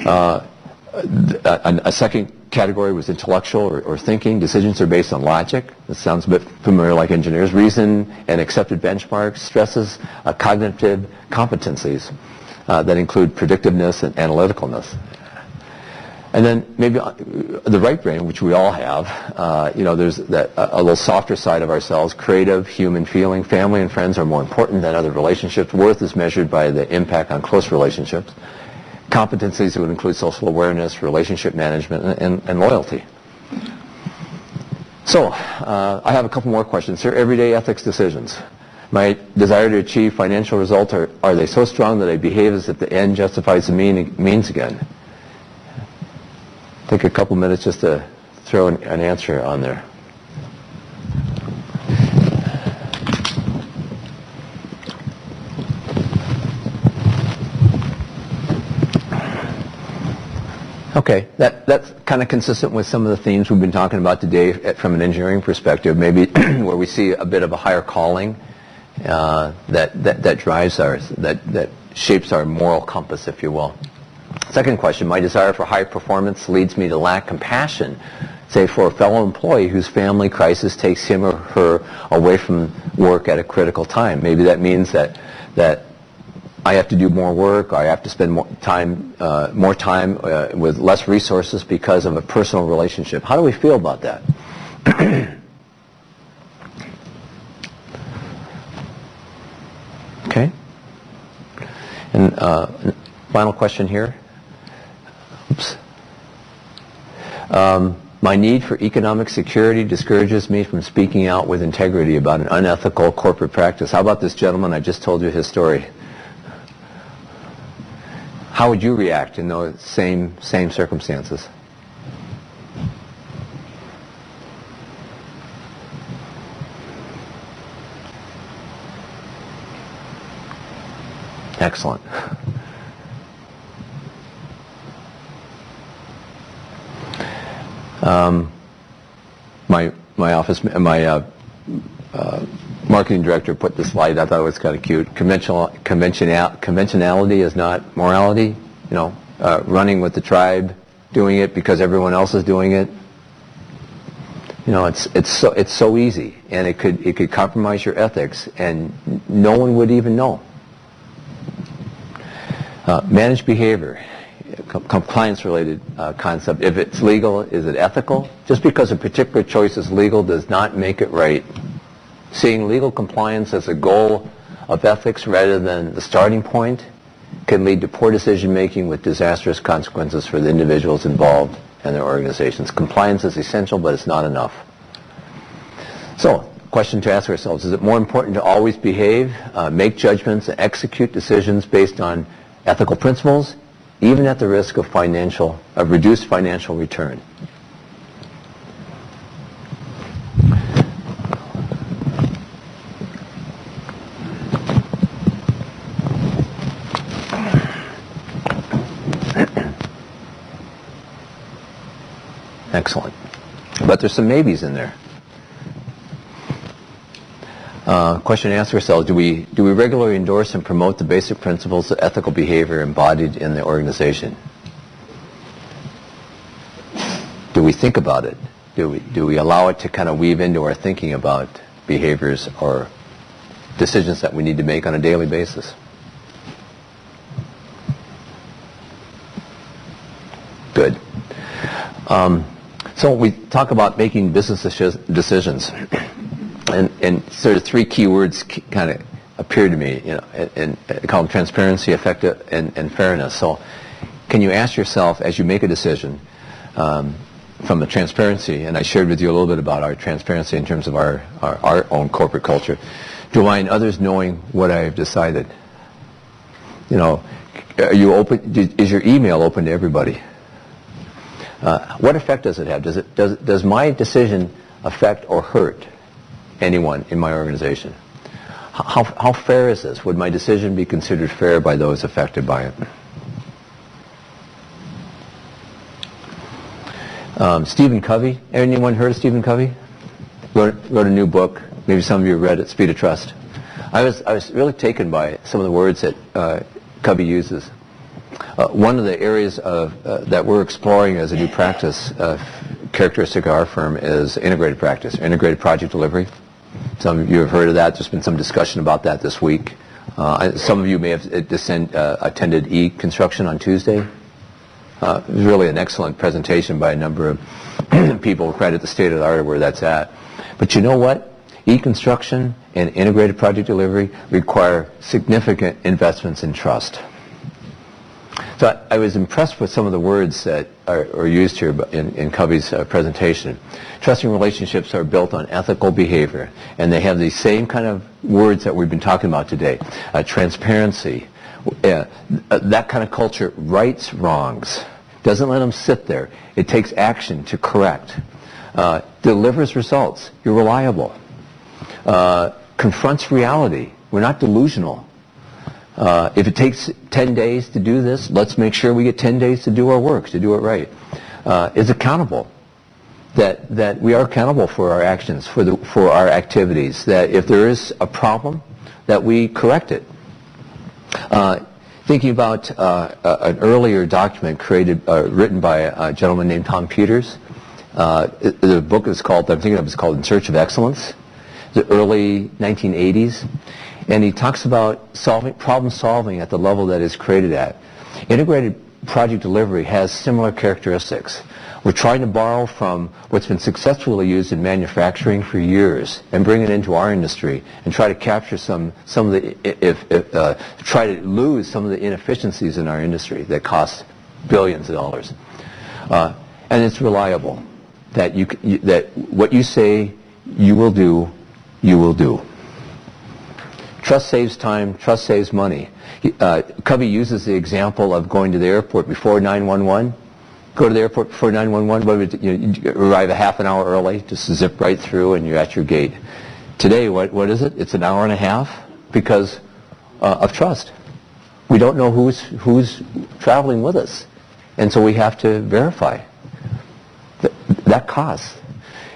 Uh, a, a, second category was intellectual or, or, thinking. Decisions are based on logic. This sounds a bit familiar like engineers. Reason and accepted benchmarks stresses uh, cognitive competencies uh, that include predictiveness and analyticalness. And then maybe uh, the right brain, which we all have, uh, you know, there's that, a, a little softer side of ourselves, creative, human feeling. Family and friends are more important than other relationships. Worth is measured by the impact on close relationships. Competencies that would include social awareness, relationship management, and, and, and loyalty. So, uh, I have a couple more questions here. Everyday ethics decisions. My desire to achieve financial results, are, are they so strong that I behave as if the end justifies the mean, means again? Take a couple minutes just to throw an, an answer on there. Okay, that, that's kind of consistent with some of the themes we've been talking about today from an engineering perspective, maybe where we see a bit of a higher calling uh, that, that, that drives our, that, that shapes our moral compass, if you will. Second question, my desire for high performance leads me to lack compassion, say for a fellow employee whose family crisis takes him or her away from work at a critical time. Maybe that means that, that I have to do more work, or I have to spend more time, uh, more time uh, with less resources because of a personal relationship. How do we feel about that? okay. And uh, final question here. Oops. Um, my need for economic security discourages me from speaking out with integrity about an unethical corporate practice. How about this gentleman? I just told you his story. How would you react in those same, same circumstances? Excellent. Um, my my office my uh, uh, marketing director put this slide. I thought it was kind of cute. Conventional conventional conventionality is not morality. You know, uh, running with the tribe, doing it because everyone else is doing it. You know, it's it's so it's so easy, and it could it could compromise your ethics, and no one would even know. Uh, managed behavior compliance-related uh, concept. If it's legal, is it ethical? Just because a particular choice is legal does not make it right. Seeing legal compliance as a goal of ethics rather than the starting point can lead to poor decision-making with disastrous consequences for the individuals involved and their organizations. Compliance is essential, but it's not enough. So, question to ask ourselves, is it more important to always behave, uh, make judgments, and execute decisions based on ethical principles, even at the risk of financial, of reduced financial return? Excellent. But there's some maybes in there. Uh, question to ask ourselves, do we, do we regularly endorse and promote the basic principles of ethical behavior embodied in the organization? Do we think about it? Do we, do we allow it to kind of weave into our thinking about behaviors or decisions that we need to make on a daily basis? Good. Um, so we talk about making business decisions, and, and sort of three key words kind of appear to me, you know, and, and call them transparency, effective, and, and fairness. So can you ask yourself, as you make a decision, um, from the transparency, and I shared with you a little bit about our transparency in terms of our, our, our own corporate culture, do I and others knowing what I have decided? You know, are you open, is your email open to everybody? Uh, what effect does it have? Does, it, does, does my decision affect or hurt anyone in my organization? How, how fair is this? Would my decision be considered fair by those affected by it? Um, Stephen Covey. Anyone heard of Stephen Covey? Wrote, wrote a new book. Maybe some of you read it, Speed of Trust. I was, I was really taken by some of the words that uh, Covey uses. Uh, one of the areas of, uh, that we're exploring as a new practice uh, characteristic of our firm is integrated practice, integrated project delivery. Some of you have heard of that. There's been some discussion about that this week. Uh, some of you may have descend, uh, attended e-construction on Tuesday. Uh, it was really an excellent presentation by a number of people who credit the state of the art where that's at. But you know what? E-construction and integrated project delivery require significant investments in trust. So I, I, was impressed with some of the words that are, are used here in, in Covey's uh, presentation. Trusting relationships are built on ethical behavior, and they have the same kind of words that we've been talking about today. Uh, transparency, uh, that kind of culture rights wrongs, doesn't let them sit there. It takes action to correct. Uh, delivers results. You're reliable. Uh, confronts reality. We're not delusional. Uh, if it takes 10 days to do this, let's make sure we get 10 days to do our work, to do it right. Uh, is accountable. That, that we are accountable for our actions, for, the, for our activities. That if there is a problem, that we correct it. Uh, thinking about uh, an earlier document created, uh, written by a gentleman named Tom Peters. Uh, the book is called, I'm thinking of is called In Search of Excellence. The early 1980s and he talks about solving, problem solving at the level that is created at. Integrated project delivery has similar characteristics. We're trying to borrow from what's been successfully used in manufacturing for years and bring it into our industry and try to capture some, some of the, if, if uh, try to lose some of the inefficiencies in our industry that cost billions of dollars. Uh, and it's reliable that, you, that what you say you will do, you will do. Trust saves time. Trust saves money. Uh, Covey uses the example of going to the airport before 911. Go to the airport before 911. You, you arrive a half an hour early, just zip right through, and you're at your gate. Today, what, what is it? It's an hour and a half because uh, of trust. We don't know who's, who's traveling with us. And so we have to verify. That, that costs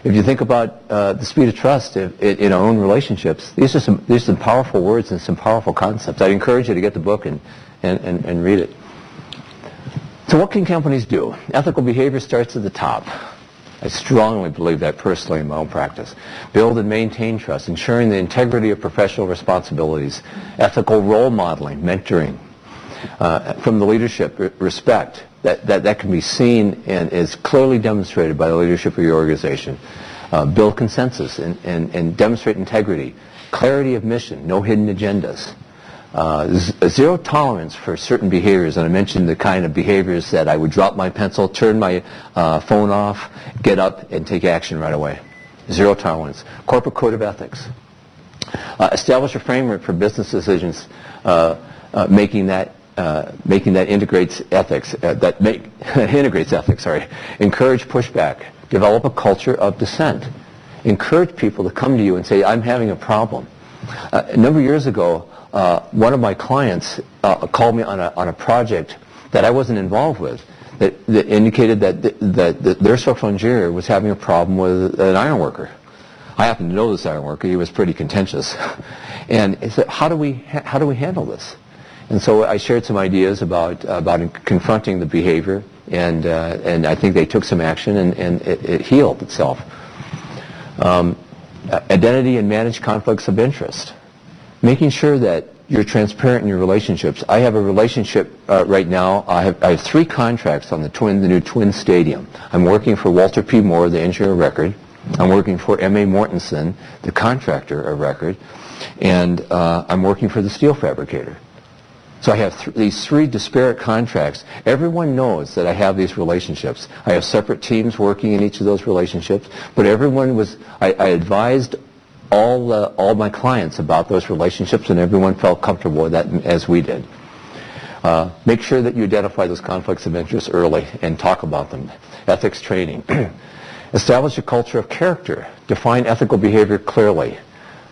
if you think about uh, the speed of trust in, in, our own relationships, these are some these are some powerful words and some powerful concepts. I'd encourage you to get the book and, and, and, and read it. So what can companies do? Ethical behavior starts at the top. I strongly believe that personally in my own practice. Build and maintain trust, ensuring the integrity of professional responsibilities, ethical role modeling, mentoring, uh, from the leadership, respect, that, that, that can be seen and is clearly demonstrated by the leadership of your organization. Uh, build consensus and, and, and demonstrate integrity. Clarity of mission, no hidden agendas. Uh, zero tolerance for certain behaviors, and I mentioned the kind of behaviors that I would drop my pencil, turn my uh, phone off, get up, and take action right away. zero tolerance. Corporate code of ethics. Uh, establish a framework for business decisions, uh, uh, making that uh, making that integrates ethics. Uh, that make integrates ethics. Sorry. Encourage pushback. Develop a culture of dissent. Encourage people to come to you and say, "I'm having a problem." Uh, a number of years ago, uh, one of my clients uh, called me on a on a project that I wasn't involved with. That, that indicated that, that, that their structural engineer was having a problem with an iron worker. I happen to know this iron worker. He was pretty contentious. And he said, how do we, how do we handle this? And so I shared some ideas about, about confronting the behavior, and, uh, and I think they took some action, and, and it, it healed itself. Um, identity and manage conflicts of interest. Making sure that you're transparent in your relationships. I have a relationship uh, right now. I have, I have three contracts on the twin, the new Twin Stadium. I'm working for Walter P. Moore, the engineer of record. I'm working for M.A. Mortenson, the contractor of record, and uh, I'm working for the steel fabricator. So I have th these three disparate contracts. Everyone knows that I have these relationships. I have separate teams working in each of those relationships, but everyone was, I, I advised all, uh, all my clients about those relationships and everyone felt comfortable with that as we did. Uh, make sure that you identify those conflicts of interest early and talk about them. Ethics training. Establish a culture of character. Define ethical behavior clearly.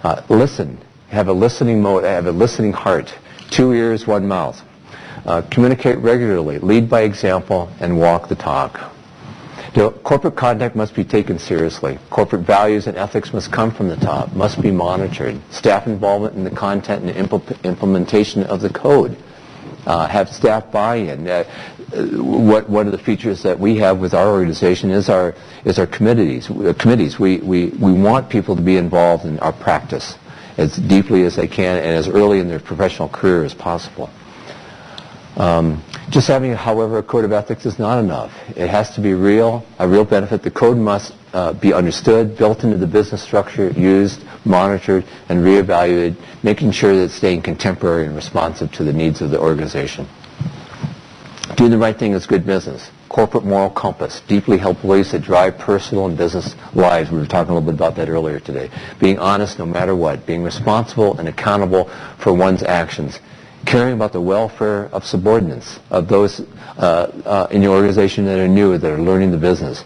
Uh, listen. Have a listening mode. Have a listening heart. Two ears, one mouth. Uh, communicate regularly. Lead by example and walk the talk. You know, corporate conduct must be taken seriously. Corporate values and ethics must come from the top, must be monitored. Staff involvement in the content and impl implementation of the code. Uh, have staff buy-in. Uh, what one of the features that we have with our organization is our is our committees. Uh, committees. We we we want people to be involved in our practice as deeply as they can and as early in their professional career as possible. Um, just having, however, a code of ethics is not enough. It has to be real, a real benefit. The code must uh, be understood, built into the business structure, used, monitored, and reevaluated, making sure that it's staying contemporary and responsive to the needs of the organization. Doing the right thing is good business. Corporate moral compass, deeply held beliefs that drive personal and business lives. We were talking a little bit about that earlier today. Being honest no matter what. Being responsible and accountable for one's actions caring about the welfare of subordinates, of those uh, uh, in your organization that are new, that are learning the business.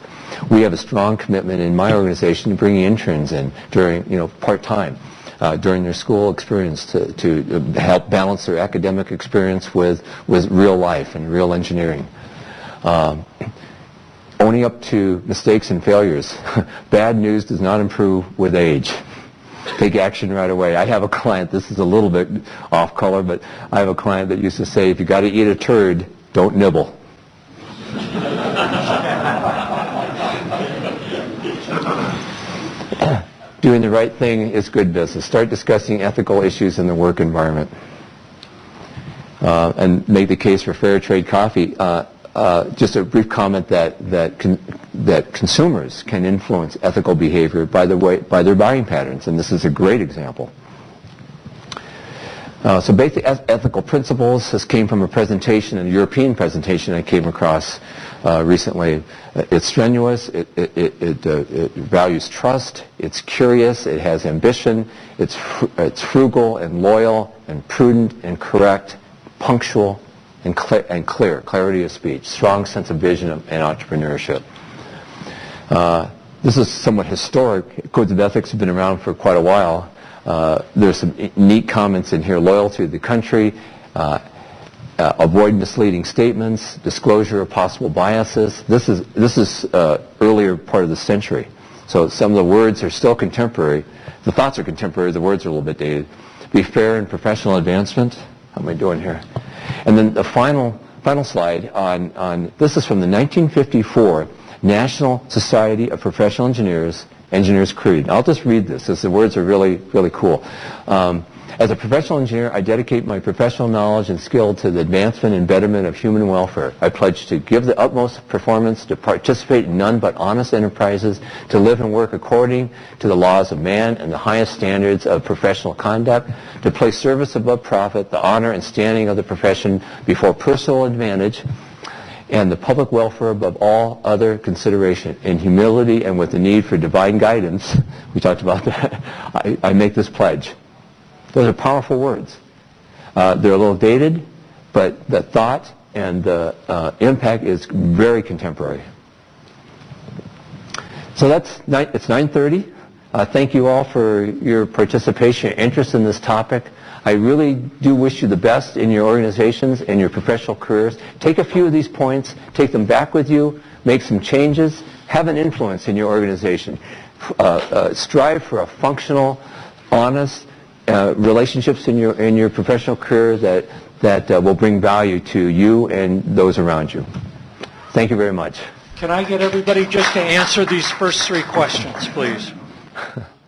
We have a strong commitment in my organization to bringing interns in during, you know, part-time. Uh, during their school experience to, to help balance their academic experience with, with real life and real engineering. Um, owning up to mistakes and failures. Bad news does not improve with age take action right away. I have a client, this is a little bit off color, but I have a client that used to say, if you got to eat a turd, don't nibble. Doing the right thing is good business. Start discussing ethical issues in the work environment. Uh, and make the case for fair trade coffee. Uh, uh, just a brief comment that that con that consumers can influence ethical behavior by the way by their buying patterns, and this is a great example. Uh, so basic ethical principles. This came from a presentation, a European presentation I came across uh, recently. Uh, it's strenuous. It, it, it, uh, it, values trust. It's curious. It has ambition. It's fr it's frugal and loyal and prudent and correct, punctual and, cl and clear, clarity of speech, strong sense of vision and entrepreneurship. Uh, this is somewhat historic. Codes of ethics have been around for quite a while. Uh, there's some neat comments in here, loyalty to the country, uh, uh, avoid misleading statements, disclosure of possible biases. This is, this is uh, earlier part of the century. So some of the words are still contemporary. The thoughts are contemporary, the words are a little bit dated. Be fair in professional advancement. Am I doing here? And then the final, final slide on, on, this is from the 1954 National Society of Professional Engineers, Engineers Creed. I'll just read this, as the words are really, really cool. Um, as a professional engineer, I dedicate my professional knowledge and skill to the advancement and betterment of human welfare. I pledge to give the utmost performance, to participate in none but honest enterprises, to live and work according to the laws of man and the highest standards of professional conduct, to place service above profit, the honor and standing of the profession before personal advantage, and the public welfare above all other consideration, in humility and with the need for divine guidance, we talked about that, I, I make this pledge. Those are powerful words. Uh, they're a little dated, but the thought and the uh, impact is very contemporary. So that's it's 9:30. Uh, thank you all for your participation and interest in this topic. I really do wish you the best in your organizations and your professional careers. Take a few of these points, take them back with you, make some changes, have an influence in your organization. Uh, uh, strive for a functional, honest uh, relationships in your in your professional career that that uh, will bring value to you and those around you. Thank you very much. Can I get everybody just to answer these first three questions, please?